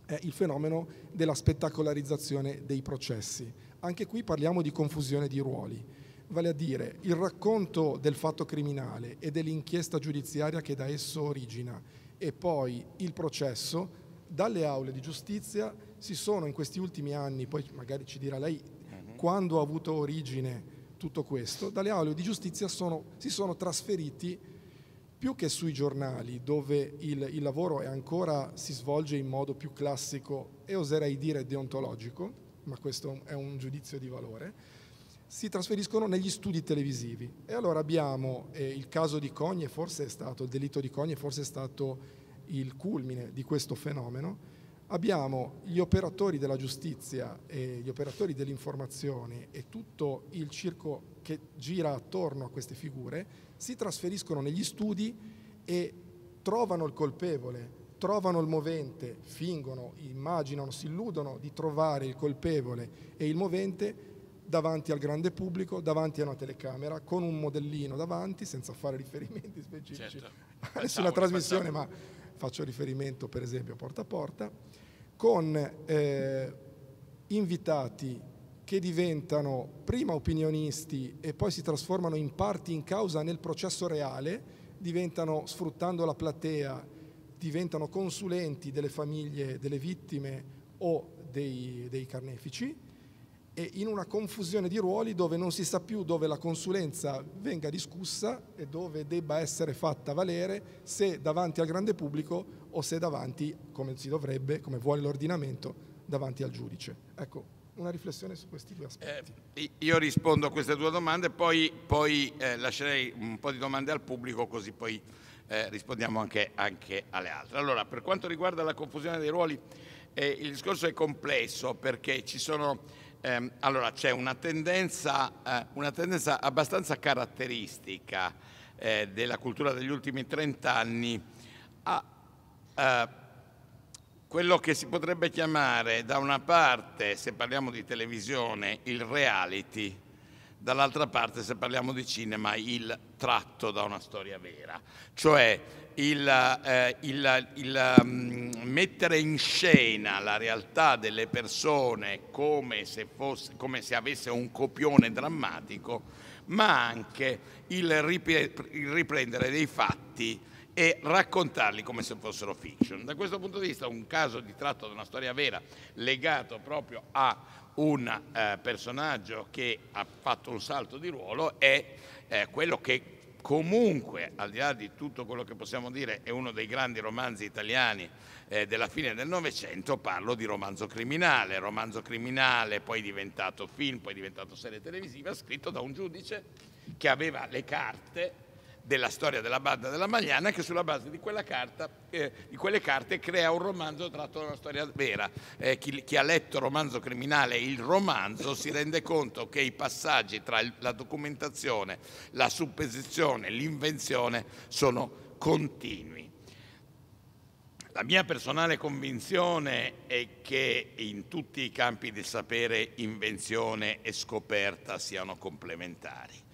è il fenomeno della spettacolarizzazione dei processi. Anche qui parliamo di confusione di ruoli, vale a dire il racconto del fatto criminale e dell'inchiesta giudiziaria che da esso origina e poi il processo dalle aule di giustizia si sono in questi ultimi anni, poi magari ci dirà lei mhm. quando ha avuto origine tutto questo, dalle aule di giustizia sono, si sono trasferiti più che sui giornali, dove il, il, lavoro ancora si svolge in modo più classico e oserei dire deontologico, ma questo è un giudizio di valore, si trasferiscono negli studi televisivi. E allora abbiamo eh, il caso di Cogne, forse è stato, il delitto di Cogne forse è stato il culmine di questo fenomeno, abbiamo gli operatori della giustizia e gli operatori dell'informazione e tutto il circo che gira attorno a queste figure si trasferiscono negli studi e trovano il colpevole, trovano il movente, fingono, immaginano, si illudono di trovare il colpevole e il movente davanti al grande pubblico, davanti a una telecamera, con un modellino davanti, senza fare riferimenti specifici certo. a nessuna trasmissione, ma faccio riferimento per esempio a porta a porta, con eh, invitati che diventano prima opinionisti e poi si trasformano in parti in causa nel processo reale, diventano, sfruttando la platea, diventano consulenti delle famiglie delle vittime o dei, dei carnefici e in una confusione di ruoli dove non si sa più dove la consulenza venga discussa e dove debba essere fatta valere, se davanti al grande pubblico o se davanti, come si dovrebbe, come vuole l'ordinamento, davanti al giudice. Ecco, una riflessione su questi due aspetti. Eh, io rispondo a queste due domande, poi, poi eh, lascerei un po' di domande al pubblico così poi eh, rispondiamo anche, anche, alle altre. Allora, per quanto riguarda la confusione dei ruoli, eh, il discorso è complesso perché ci sono eh, allora, c'è una tendenza, eh, una tendenza, abbastanza caratteristica eh, della cultura degli ultimi 30 anni a eh, quello che si potrebbe chiamare da una parte, se parliamo di televisione, il reality, dall'altra parte, se parliamo di cinema, il tratto da una storia vera, cioè il, eh, il, il um, mettere in scena la realtà delle persone come se, fosse, come se avesse un copione drammatico, ma anche il, riprendere dei fatti e raccontarli come se fossero fiction. Da questo punto di vista un caso di tratto da una storia vera legato proprio a un eh, personaggio che ha fatto un salto di ruolo è eh, quello che comunque, al di là di tutto quello che possiamo dire, è uno dei grandi romanzi italiani eh, della fine del Novecento, parlo di romanzo criminale, romanzo criminale poi diventato film, poi diventato serie televisiva, scritto da un giudice che aveva le carte della storia della banda della Magliana che sulla base di, carta, eh, di quelle carte crea un romanzo tratto da una storia vera. Eh, chi, chi, ha letto Romanzo criminale il romanzo si rende conto che i passaggi tra il, la documentazione, la supposizione, l'invenzione sono continui. La mia personale convinzione è che in tutti i campi del sapere invenzione e scoperta siano complementari.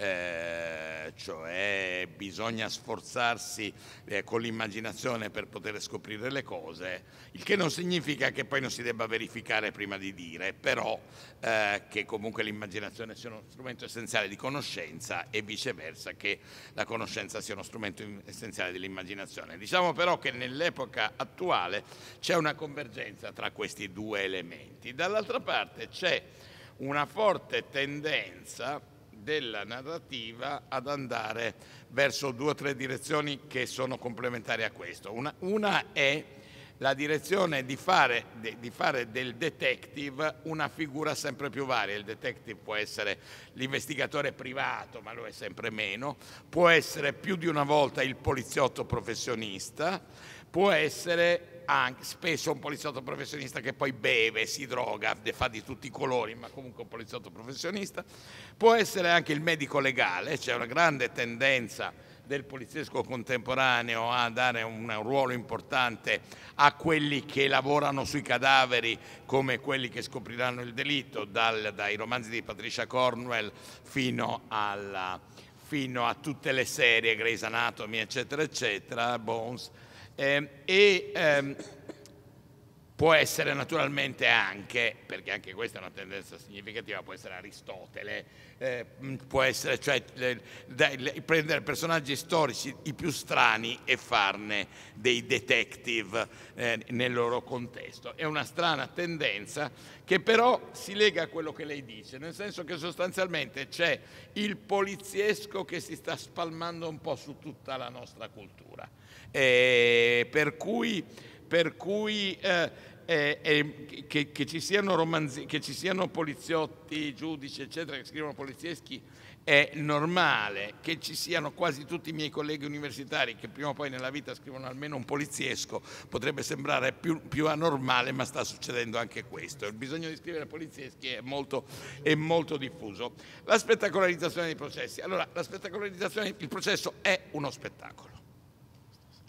Eh, cioè bisogna sforzarsi eh, con l'immaginazione per poter scoprire le cose, il che non significa che poi non si debba verificare prima di dire, però eh, che comunque l'immaginazione sia uno strumento essenziale di conoscenza e viceversa che la conoscenza sia uno strumento essenziale dell'immaginazione. Diciamo però che nell'epoca attuale c'è una convergenza tra questi due elementi. Dall'altra parte c'è una forte tendenza della narrativa ad andare verso due o tre direzioni che sono complementari a questo. Una, una è la direzione di fare, di fare, del detective una figura sempre più varia. Il detective può essere l'investigatore privato, ma lo è sempre meno, può essere più di una volta il poliziotto professionista, può essere anche spesso un poliziotto professionista che poi beve, si droga, fa di tutti i colori, ma comunque un poliziotto professionista, può essere anche il medico legale, c'è una grande tendenza del poliziesco contemporaneo a dare un ruolo importante a quelli che lavorano sui cadaveri come quelli che scopriranno il delitto, dal, dai romanzi di Patricia Cornwell fino, alla, fino a tutte le serie, Grey's Anatomy, eccetera, eccetera, Bones e ehm, può essere naturalmente anche, perché anche questa è una tendenza significativa, può essere Aristotele, eh, può essere cioè le, le, prendere personaggi storici i più strani e farne dei detective eh, nel loro contesto. È una strana tendenza che però si lega a quello che lei dice, nel senso che sostanzialmente c'è il poliziesco che si sta spalmando un po' su tutta la nostra cultura eh, per cui, per cui eh, eh, che, che, ci siano romanzi, che ci siano poliziotti, giudici, eccetera, che scrivono polizieschi è normale che ci siano quasi tutti i miei colleghi universitari che prima o poi nella vita scrivono almeno un poliziesco, potrebbe sembrare più, più anormale, ma sta succedendo anche questo. Il bisogno di scrivere polizieschi è molto, è molto diffuso. La spettacolarizzazione dei processi. Allora, la spettacolarizzazione, il processo è uno spettacolo.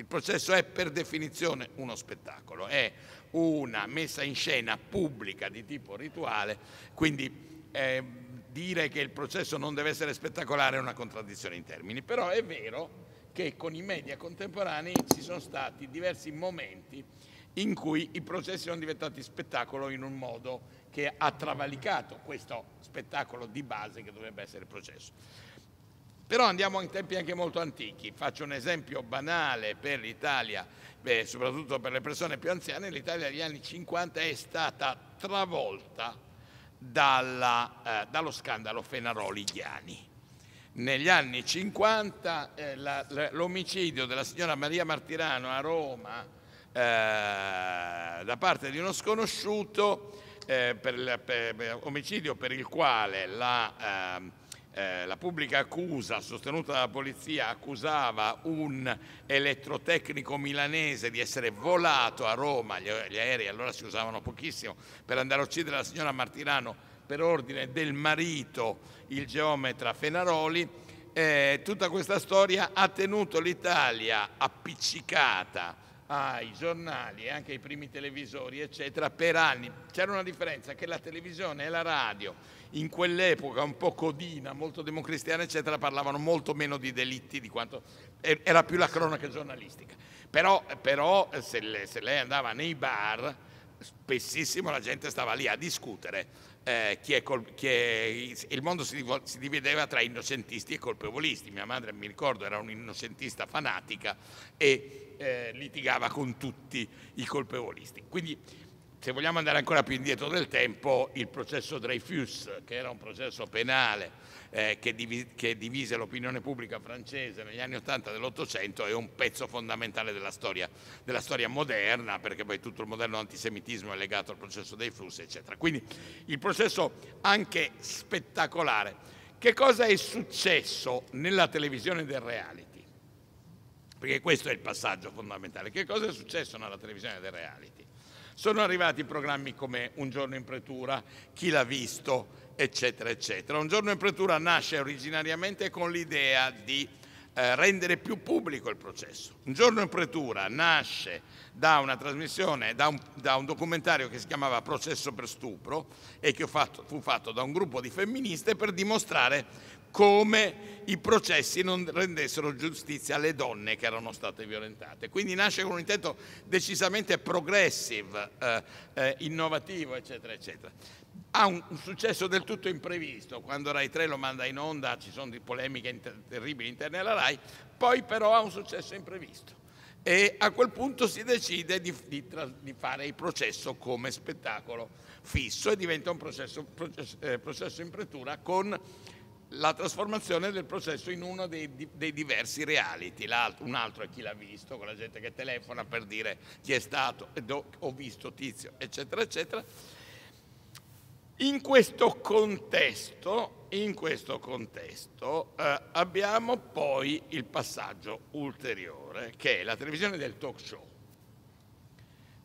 Il processo è per definizione uno spettacolo, è una messa in scena pubblica di tipo rituale, quindi eh, dire che il processo non deve essere spettacolare è una contraddizione in termini, però è vero che con i media contemporanei ci sono stati diversi momenti in cui i processi sono diventati spettacolo in un modo che ha travalicato questo spettacolo di base che dovrebbe essere il processo. Però andiamo in tempi anche molto antichi. Faccio un esempio banale per l'Italia, soprattutto per le persone più anziane. L'Italia degli anni 50 è stata travolta dalla, eh, dallo scandalo Fenaroli-Ghiani. Negli anni 50 eh, la, l'omicidio della signora Maria Martirano a Roma eh, da parte di uno sconosciuto, eh, per, per, per, omicidio per il quale la ehm, eh, la pubblica accusa sostenuta dalla polizia accusava un elettrotecnico milanese di essere volato a Roma, gli, gli aerei allora si usavano pochissimo, per andare a uccidere la signora Martirano per ordine del marito, il geometra Fenaroli. Eh, tutta questa storia ha tenuto l'Italia appiccicata ai giornali e anche ai primi televisori, eccetera, per anni. C'era una differenza che la televisione e la radio in quell'epoca un po' codina, molto democristiana, eccetera, parlavano molto meno di delitti di quanto era più la cronaca giornalistica. Però, però se, le, se, lei andava nei bar, spessissimo la gente stava lì a discutere. Eh, chi è col, chi è, il mondo si, si, divideva tra innocentisti e colpevolisti. Mia madre, mi ricordo, era un'innocentista fanatica e eh, litigava con tutti i colpevolisti. Quindi se vogliamo andare ancora più indietro del tempo, il processo Dreyfus, che era un processo penale eh, che, div che, divise l'opinione pubblica francese negli anni Ottanta dell'Ottocento, è un pezzo fondamentale della storia, della storia, moderna, perché poi tutto il moderno antisemitismo è legato al processo Dreyfus, eccetera. Quindi il processo anche spettacolare. Che cosa è successo nella televisione del reality? Perché questo è il passaggio fondamentale. Che cosa è successo nella televisione del reality? Sono arrivati programmi come Un giorno in pretura, Chi l'ha visto, eccetera, eccetera. Un giorno in pretura nasce originariamente con l'idea di eh, rendere più pubblico il processo. Un giorno in pretura nasce da una trasmissione, da un, da un documentario che si chiamava Processo per stupro e che fatto, fu fatto da un gruppo di femministe per dimostrare come i processi non rendessero giustizia alle donne che erano state violentate. Quindi nasce con un intento decisamente progressive, eh, eh, innovativo, eccetera, eccetera. Ha un, un, successo del tutto imprevisto, quando Rai 3 lo manda in onda ci sono polemiche inter terribili interne alla Rai, poi però ha un successo imprevisto e a quel punto si decide di, di, di fare il processo come spettacolo fisso e diventa un processo, processo, eh, processo in pretura con la trasformazione del processo in uno dei, dei diversi reality, un altro è chi l'ha visto, con la gente che telefona per dire chi è stato, ho visto tizio, eccetera, eccetera. In questo contesto, in questo contesto eh, abbiamo poi il passaggio ulteriore, che è la televisione del talk show.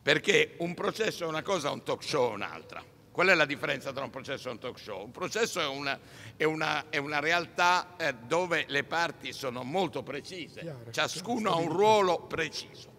Perché un processo è una cosa, un talk show è un'altra. Qual è la differenza tra un processo e un talk show? Un processo è una, è una, è una realtà eh, dove le parti sono molto precise, Chiaro, ciascuno ha un ruolo preciso.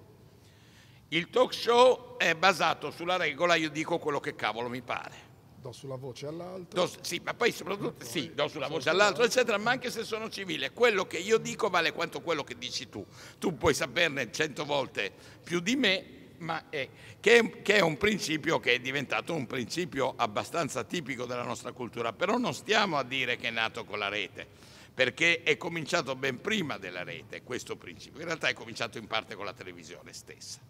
Il talk show è basato sulla regola io dico quello che cavolo mi pare. Do sulla voce all'altro. sì, ma poi soprattutto sì, do sulla voce all'altro, eccetera, ma anche se sono civile, quello che io dico vale quanto quello che dici tu. Tu puoi saperne cento volte più di me, ma è, che, è, un principio che è diventato un principio abbastanza tipico della nostra cultura, però non stiamo a dire che è nato con la rete, perché è cominciato ben prima della rete questo principio, in realtà è cominciato in parte con la televisione stessa.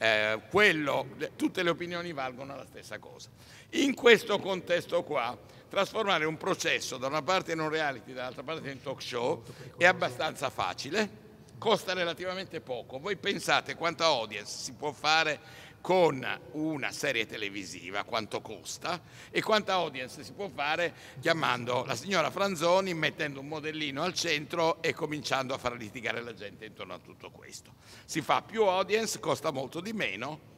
Eh, quello, tutte le opinioni valgono la stessa cosa. In questo contesto qua, trasformare un processo da una parte in un reality, dall'altra parte in un talk show, è abbastanza facile, costa relativamente poco. Voi pensate quanta audience si può fare con una serie televisiva, quanto costa e quanta audience si può fare chiamando la signora Franzoni, mettendo un modellino al centro e cominciando a far litigare la gente intorno a tutto questo. Si fa più audience, costa molto di meno,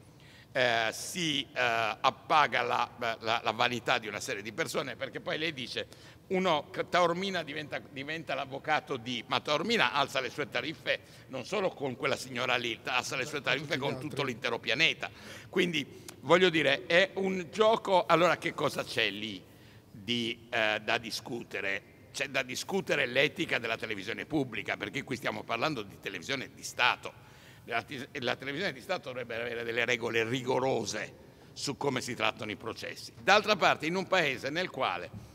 eh, si eh, appaga la, la, la, vanità di una serie di persone perché poi lei dice uno, Taormina diventa, diventa l'avvocato di, ma Taormina alza le sue tariffe non solo con quella signora lì, alza le sue tariffe con tutto l'intero pianeta. Quindi voglio dire, è un gioco, allora che cosa c'è lì di, eh, da discutere? C'è da discutere l'etica della televisione pubblica, perché qui stiamo parlando di televisione di Stato. La, la televisione di Stato dovrebbe avere delle regole rigorose su come si trattano i processi. D'altra parte, in un paese nel quale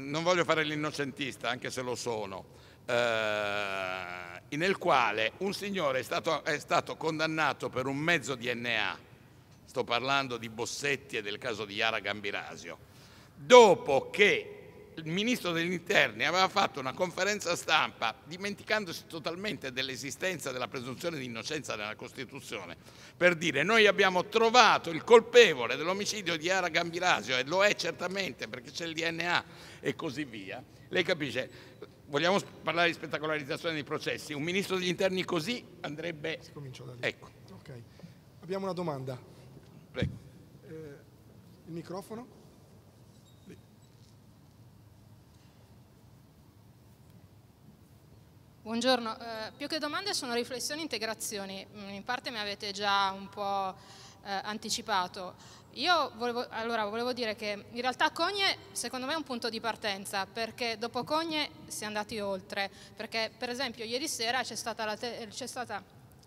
non voglio fare l'innocentista, anche se lo sono, eh, nel quale un signore è stato, è stato condannato per un mezzo DNA, sto parlando di Bossetti e del caso di Yara Gambirasio, dopo che il ministro degli interni aveva fatto una conferenza stampa dimenticandosi totalmente dell'esistenza della presunzione di innocenza nella Costituzione per dire noi abbiamo trovato il colpevole dell'omicidio di Ara Gambirasio e lo è certamente perché c'è il DNA e così via. Lei capisce, vogliamo parlare di spettacolarizzazione dei processi, un ministro degli interni così andrebbe... Si comincia da lì. Ecco. Ok. Abbiamo una domanda. Prego. Eh, il microfono? Buongiorno, eh, più che domande sono riflessioni e integrazioni, mm, in parte mi avete già un po' eh, anticipato. Io volevo, allora, volevo dire che in realtà Cogne secondo me è un punto di partenza perché dopo Cogne si è andati oltre, perché per esempio ieri sera c'è stata la, c'è stata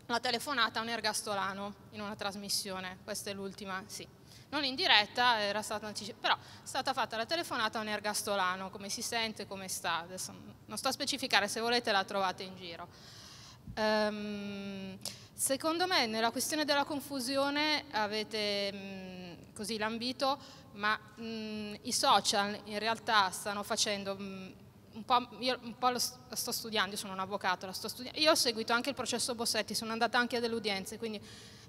la telefonata a un ergastolano in una trasmissione, questa è l'ultima, sì non in diretta, era stata però è stata fatta la telefonata a un ergastolano, come si sente, come sta, adesso non sto a specificare, se volete la trovate in giro. Um, secondo me nella questione della confusione avete mh, così l'ambito, ma mh, i social in realtà stanno facendo mh, un po', io un po' lo sto studiando, io sono un avvocato, sto io ho seguito anche il processo Bossetti, sono andata anche a delle udienze, quindi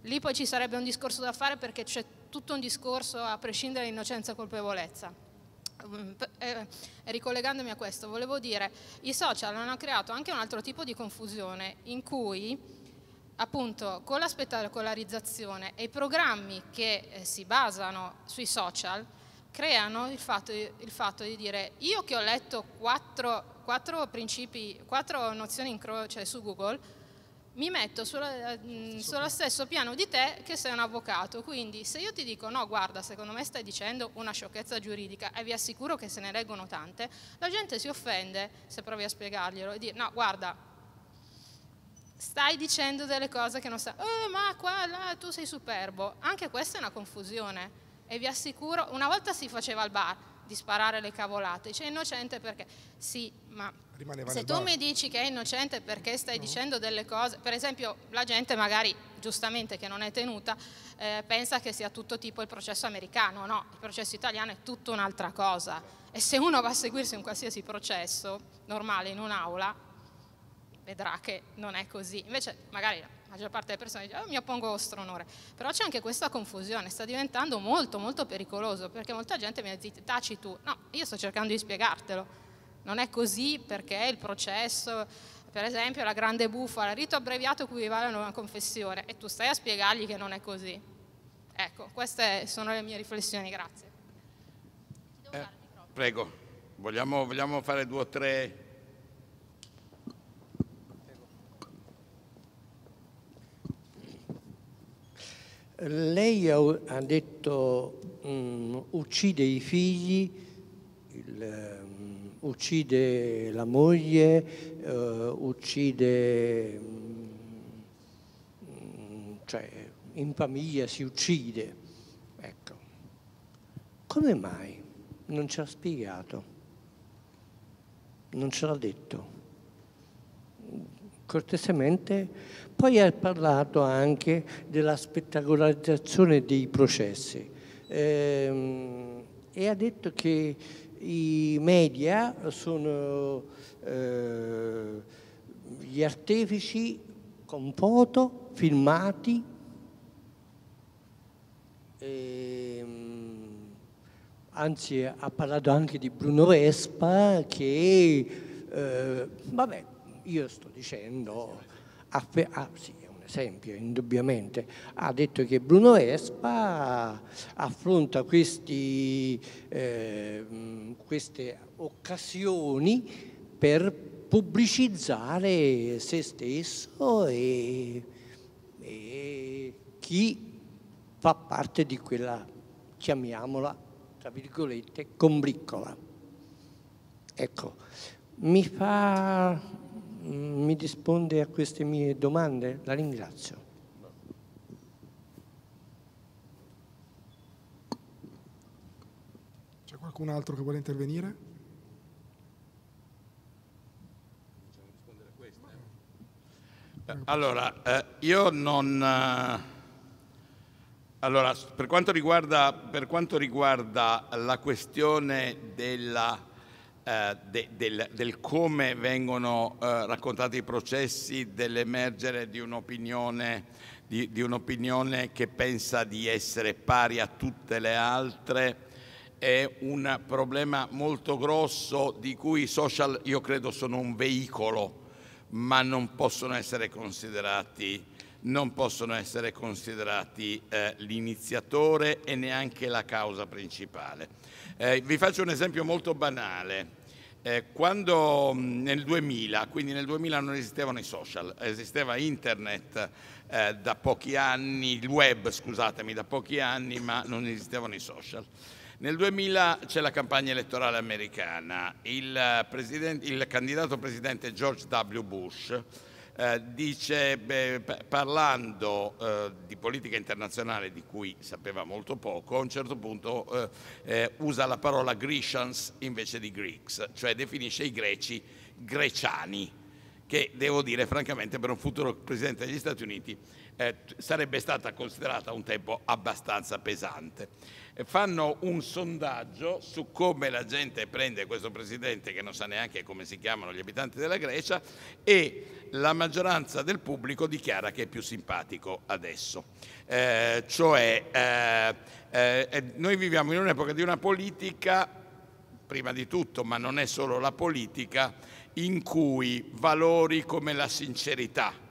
lì poi ci sarebbe un discorso da fare perché c'è tutto un discorso a prescindere innocenza e colpevolezza. Mm, eh, ricollegandomi a questo, volevo dire, i social hanno creato anche un altro tipo di confusione in cui appunto con la spettacolarizzazione e i programmi che eh, si basano sui social creano il fatto, il fatto, di dire io che ho letto quattro, quattro quattro nozioni in croce su Google, mi metto sulla, mh, sullo stesso piano di te che sei un avvocato, quindi se io ti dico no guarda secondo me stai dicendo una sciocchezza giuridica e vi assicuro che se ne leggono tante, la gente si offende se provi a spiegarglielo e dire no guarda stai dicendo delle cose che non sai, oh, ma qua là tu sei superbo, anche questa è una confusione e vi assicuro, una volta si faceva al bar di sparare le cavolate, cioè innocente perché? Sì, ma Rimaneva se tu bar. mi dici che è innocente perché stai no. dicendo delle cose, per esempio la gente magari giustamente che non è tenuta eh, pensa che sia tutto tipo il processo americano, no, il processo italiano è tutta un'altra cosa. E se uno va a seguirsi un qualsiasi processo normale in un'aula vedrà che non è così, invece magari la maggior parte delle persone dice oh, mi oppongo a vostro onore, però c'è anche questa confusione, sta diventando molto molto pericoloso perché molta gente mi dice taci tu, no, io sto cercando di spiegartelo non è così perché il processo, per esempio la grande bufala, il rito abbreviato equivale a una confessione e tu stai a spiegargli che non è così. Ecco, queste sono le mie riflessioni, grazie. Eh, prego, vogliamo, vogliamo fare due o tre Lei ha detto um, uccide i figli, il, uccide la moglie, eh, uccide, mm, cioè in famiglia si uccide. Ecco. Come mai? Non ce l'ha spiegato, non ce l'ha detto. Cortesemente, poi ha parlato anche della spettacolarizzazione dei processi. Ehm, e ha detto che i media sono eh, gli artefici con foto, filmati, ehm, anzi ha parlato anche di Bruno Vespa che, eh, vabbè, io sto dicendo, ah, sì, esempio, indubbiamente, ha detto che Bruno Vespa affronta questi, eh, queste occasioni per pubblicizzare se stesso e, e chi fa parte di quella, chiamiamola, tra virgolette, combriccola. Ecco, mi fa mi risponde a queste mie domande? La ringrazio. C'è qualcun altro che vuole intervenire? Allora, eh, io non... Eh, allora, per quanto, riguarda, per quanto riguarda la questione della eh, de, del, del, come vengono eh, raccontati i processi, dell'emergere di un'opinione, di, di un'opinione che pensa di essere pari a tutte le altre, è un problema molto grosso di cui i social io credo sono un veicolo, ma non possono essere considerati, non possono essere considerati eh, l'iniziatore e neanche la causa principale. Eh, vi faccio un esempio molto banale. Eh, quando nel 2000, quindi nel 2000 non esistevano i social, esisteva internet eh, da pochi anni, il web scusatemi, da pochi anni, ma non esistevano i social. Nel 2000 c'è la campagna elettorale americana, il, il candidato presidente George W. Bush eh, dice, beh, parlando eh, di politica internazionale di cui sapeva molto poco, a un certo punto eh, eh, usa la parola Grecians invece di Greeks, cioè definisce i greci greciani, che devo dire francamente per un futuro presidente degli Stati Uniti eh, sarebbe stata considerata un tempo abbastanza pesante fanno un sondaggio su come la gente prende questo presidente che non sa neanche come si chiamano gli abitanti della Grecia e la maggioranza del pubblico dichiara che è più simpatico adesso. Eh, cioè eh, eh, noi viviamo in un'epoca di una politica, prima di tutto, ma non è solo la politica, in cui valori come la sincerità,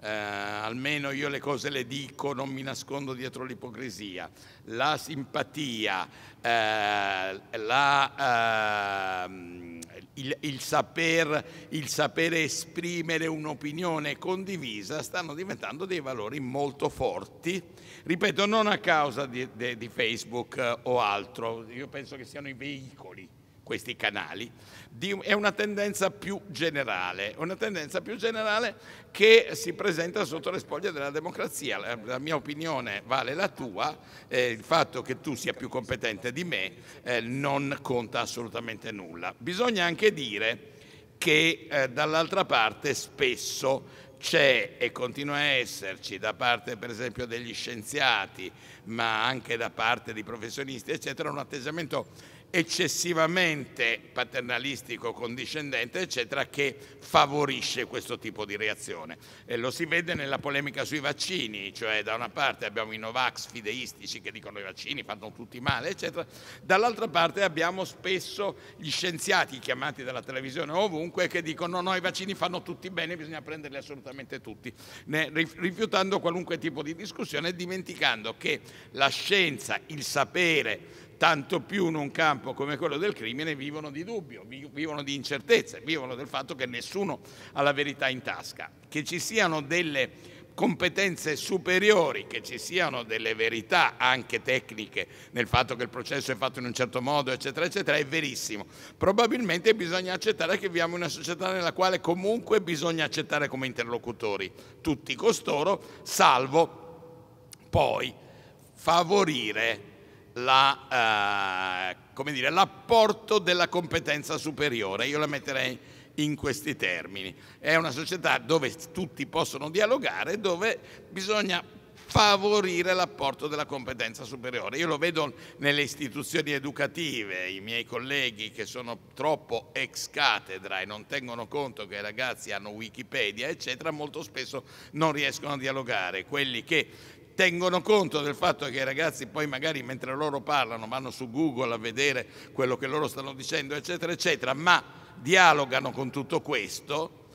eh, almeno io le cose le dico, non mi nascondo dietro l'ipocrisia, la simpatia, eh, la, eh, il, il, saper, il saper esprimere un'opinione condivisa stanno diventando dei valori molto forti, ripeto, non a causa di, di, di Facebook o altro, io penso che siano i veicoli questi canali, di, è una tendenza più generale, una tendenza più generale che si presenta sotto le spoglie della democrazia. La, la mia opinione vale la tua, eh, il fatto che tu sia più competente di me eh, non conta assolutamente nulla. Bisogna anche dire che eh, dall'altra parte spesso c'è e continua a esserci da parte per esempio degli scienziati ma anche da parte di professionisti eccetera un atteggiamento eccessivamente paternalistico, condiscendente, eccetera, che favorisce questo tipo di reazione. E lo si vede nella polemica sui vaccini, cioè da una parte abbiamo i Novax fideistici che dicono i vaccini fanno tutti male, eccetera, dall'altra parte abbiamo spesso gli scienziati chiamati dalla televisione ovunque che dicono no, i vaccini fanno tutti bene, bisogna prenderli assolutamente tutti, rifiutando qualunque tipo di discussione e dimenticando che la scienza, il sapere, tanto più in un campo come quello del crimine vivono di dubbio, vivono di incertezze, vivono del fatto che nessuno ha la verità in tasca. Che ci siano delle competenze superiori, che ci siano delle verità anche tecniche nel fatto che il processo è fatto in un certo modo, eccetera, eccetera, è verissimo. Probabilmente bisogna accettare che viviamo in una società nella quale comunque bisogna accettare come interlocutori tutti costoro, salvo poi favorire la, eh, dire, l'apporto della competenza superiore. Io la metterei in questi termini. È una società dove tutti possono dialogare, dove bisogna favorire l'apporto della competenza superiore. Io lo vedo nelle istituzioni educative, i miei colleghi che sono troppo ex cattedra e non tengono conto che i ragazzi hanno Wikipedia, eccetera, molto spesso non riescono a dialogare. Quelli che tengono conto del fatto che i ragazzi poi magari mentre loro parlano vanno su Google a vedere quello che loro stanno dicendo, eccetera, eccetera, ma dialogano con tutto questo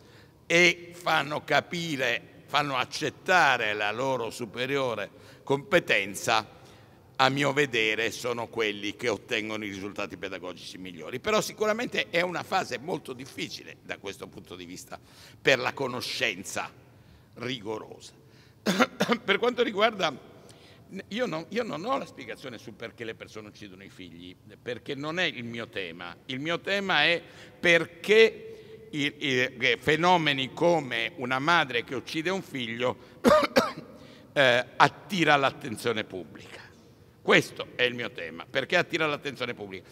e fanno capire, fanno accettare la loro superiore competenza, a mio vedere sono quelli che ottengono i risultati pedagogici migliori. Però sicuramente è una fase molto difficile da questo punto di vista per la conoscenza rigorosa. per quanto riguarda io non, io non, ho la spiegazione su perché le persone uccidono i figli, perché non è il mio tema. Il mio tema è perché i, i, fenomeni come una madre che uccide un figlio eh, attira l'attenzione pubblica. Questo è il mio tema, perché attira l'attenzione pubblica.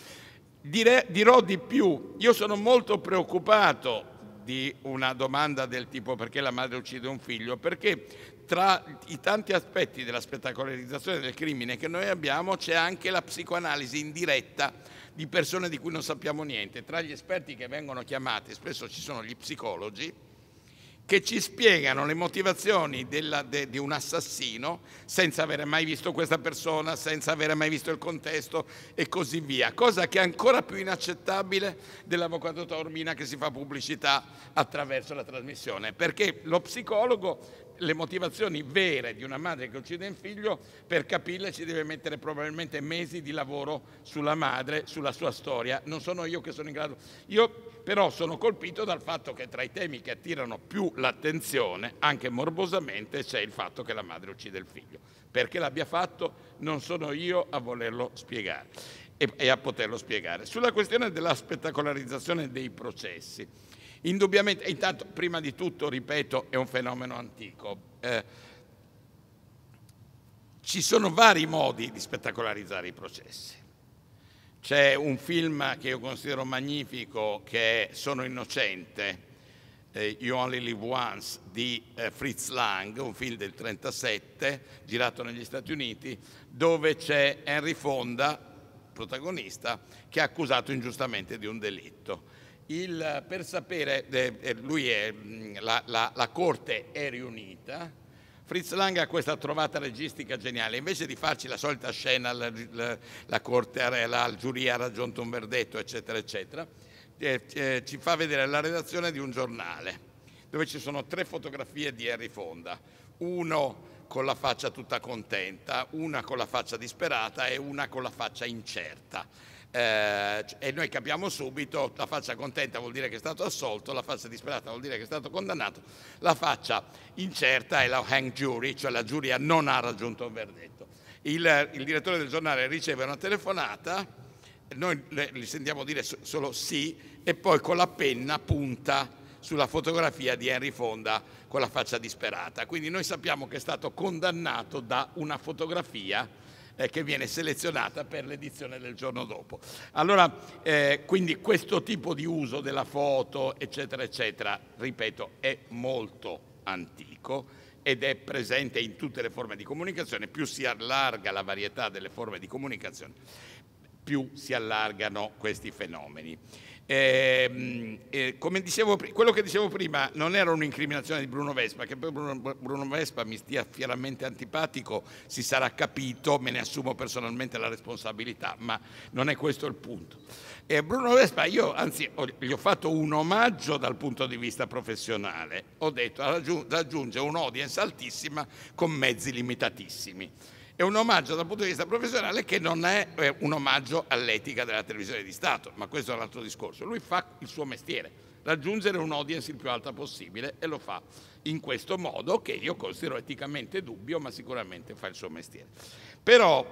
Dire, dirò di più, io sono molto preoccupato di una domanda del tipo perché la madre uccide un figlio, perché tra i tanti aspetti della spettacolarizzazione del crimine che noi abbiamo c'è anche la psicoanalisi indiretta di persone di cui non sappiamo niente. Tra gli esperti che vengono chiamati spesso ci sono gli psicologi, che ci spiegano le motivazioni della, de, di un assassino senza avere mai visto questa persona, senza avere mai visto il contesto e così via. Cosa che è ancora più inaccettabile dell'avvocato Taormina che si fa pubblicità attraverso la trasmissione, perché lo psicologo le motivazioni vere di una madre che uccide un figlio, per capirle ci deve mettere probabilmente mesi di lavoro sulla madre, sulla sua storia. Non sono io che sono in grado. Io però sono colpito dal fatto che tra i temi che attirano più l'attenzione, anche morbosamente, c'è il fatto che la madre uccide il figlio. Perché l'abbia fatto non sono io a volerlo spiegare e a poterlo spiegare. Sulla questione della spettacolarizzazione dei processi, Indubbiamente, intanto, prima di tutto, ripeto, è un fenomeno antico. Eh, ci sono vari modi di spettacolarizzare i processi. C'è un film che io considero magnifico che è Sono innocente, eh, You Only Live Once di eh, Fritz Lang, un film del 1937 girato negli Stati Uniti, dove c'è Henry Fonda, protagonista, che è accusato ingiustamente di un delitto il, per sapere, eh, lui è, mm, la, la, la, corte è riunita, Fritz Lang ha questa trovata registica geniale, invece di farci la solita scena, la, la, corte, la, giuria ha raggiunto un verdetto, eccetera, eccetera, eh, eh, ci fa vedere la redazione di un giornale dove ci sono tre fotografie di Henry Fonda, uno con la faccia tutta contenta, una con la faccia disperata e una con la faccia incerta. Eh, e noi capiamo subito, la faccia contenta vuol dire che è stato assolto, la faccia disperata vuol dire che è stato condannato, la faccia incerta è la hang jury, cioè la giuria non ha raggiunto un verdetto. Il, il direttore del giornale riceve una telefonata, noi gli sentiamo dire solo sì e poi con la penna punta sulla fotografia di Henry Fonda con la faccia disperata. Quindi noi sappiamo che è stato condannato da una fotografia eh, che viene selezionata per l'edizione del giorno dopo. Allora, eh, quindi questo tipo di uso della foto, eccetera, eccetera, ripeto, è molto antico ed è presente in tutte le forme di comunicazione, più si allarga la varietà delle forme di comunicazione, più si allargano questi fenomeni. Eh, eh, come dicevo, quello che dicevo prima non era un'incriminazione di Bruno Vespa, che poi Bruno, Bruno, Vespa mi stia fieramente antipatico, si sarà capito, me ne assumo personalmente la responsabilità, ma non è questo il punto. Eh, Bruno Vespa, io anzi ho, gli ho fatto un omaggio dal punto di vista professionale, ho detto raggiunge un'audience altissima con mezzi limitatissimi è un omaggio dal punto di vista professionale che non è un omaggio all'etica della televisione di Stato, ma questo è un altro discorso. Lui fa il suo mestiere, raggiungere un'audience il più alta possibile e lo fa in questo modo che io considero eticamente dubbio, ma sicuramente fa il suo mestiere. Però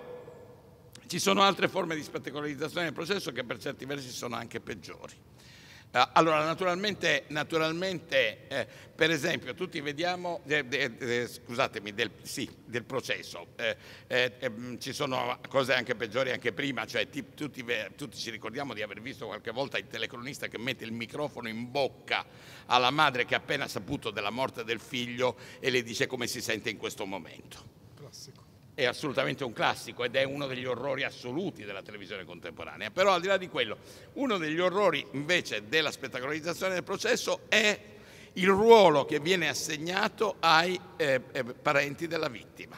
ci sono altre forme di spettacolarizzazione del processo che per certi versi sono anche peggiori. Eh, allora, naturalmente, naturalmente eh, per esempio, tutti vediamo, eh, eh, scusatemi, del, sì, del processo, eh, eh, ehm, ci sono cose anche peggiori anche prima, cioè ti, tutti, tutti, ci ricordiamo di aver visto qualche volta il telecronista che mette il microfono in bocca alla madre che ha appena saputo della morte del figlio e le dice come si sente in questo momento. Classico è assolutamente un classico ed è uno degli orrori assoluti della televisione contemporanea. Però al di là di quello, uno degli orrori invece della spettacolarizzazione del processo è il ruolo che viene assegnato ai eh, eh, parenti della vittima.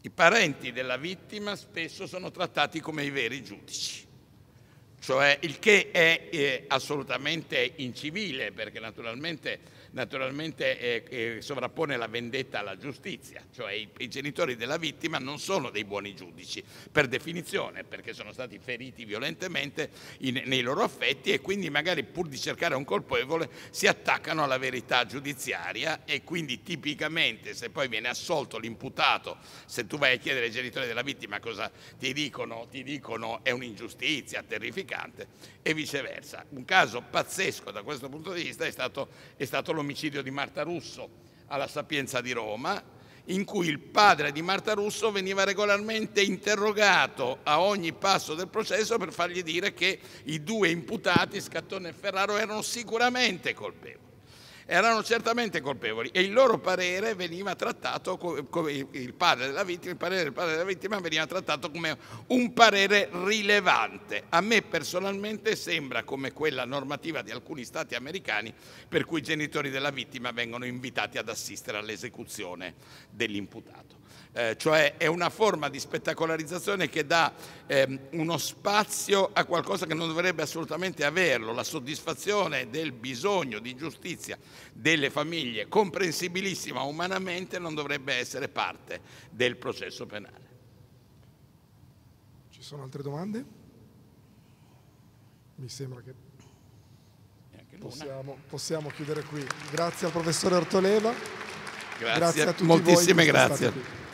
I parenti della vittima spesso sono trattati come i veri giudici, cioè il che è eh, assolutamente incivile perché naturalmente naturalmente eh, eh, sovrappone la vendetta alla giustizia, cioè i, i, genitori della vittima non sono dei buoni giudici per definizione perché sono stati feriti violentemente in, nei loro affetti e quindi magari pur di cercare un colpevole si attaccano alla verità giudiziaria e quindi tipicamente se poi viene assolto l'imputato, se tu vai a chiedere ai genitori della vittima cosa ti dicono, ti dicono è un'ingiustizia terrificante e viceversa. Un caso pazzesco da questo punto di vista è stato, è stato l'omicidio l'omicidio di Marta Russo alla Sapienza di Roma, in cui il padre di Marta Russo veniva regolarmente interrogato a ogni passo del processo per fargli dire che i due imputati, Scattone e Ferraro, erano sicuramente colpevoli erano certamente colpevoli e il loro parere veniva trattato come il padre della vittima, il parere del padre della vittima veniva trattato come un parere rilevante. A me personalmente sembra come quella normativa di alcuni stati americani per cui i genitori della vittima vengono invitati ad assistere all'esecuzione dell'imputato eh, cioè è una forma di spettacolarizzazione che dà eh, uno spazio a qualcosa che non dovrebbe assolutamente averlo, la soddisfazione del bisogno di giustizia delle famiglie, comprensibilissima umanamente, non dovrebbe essere parte del processo penale. Ci sono altre domande? Mi sembra che possiamo, possiamo chiudere qui. Grazie al professore Ortoleva. Grazie, grazie a tutti moltissime grazie.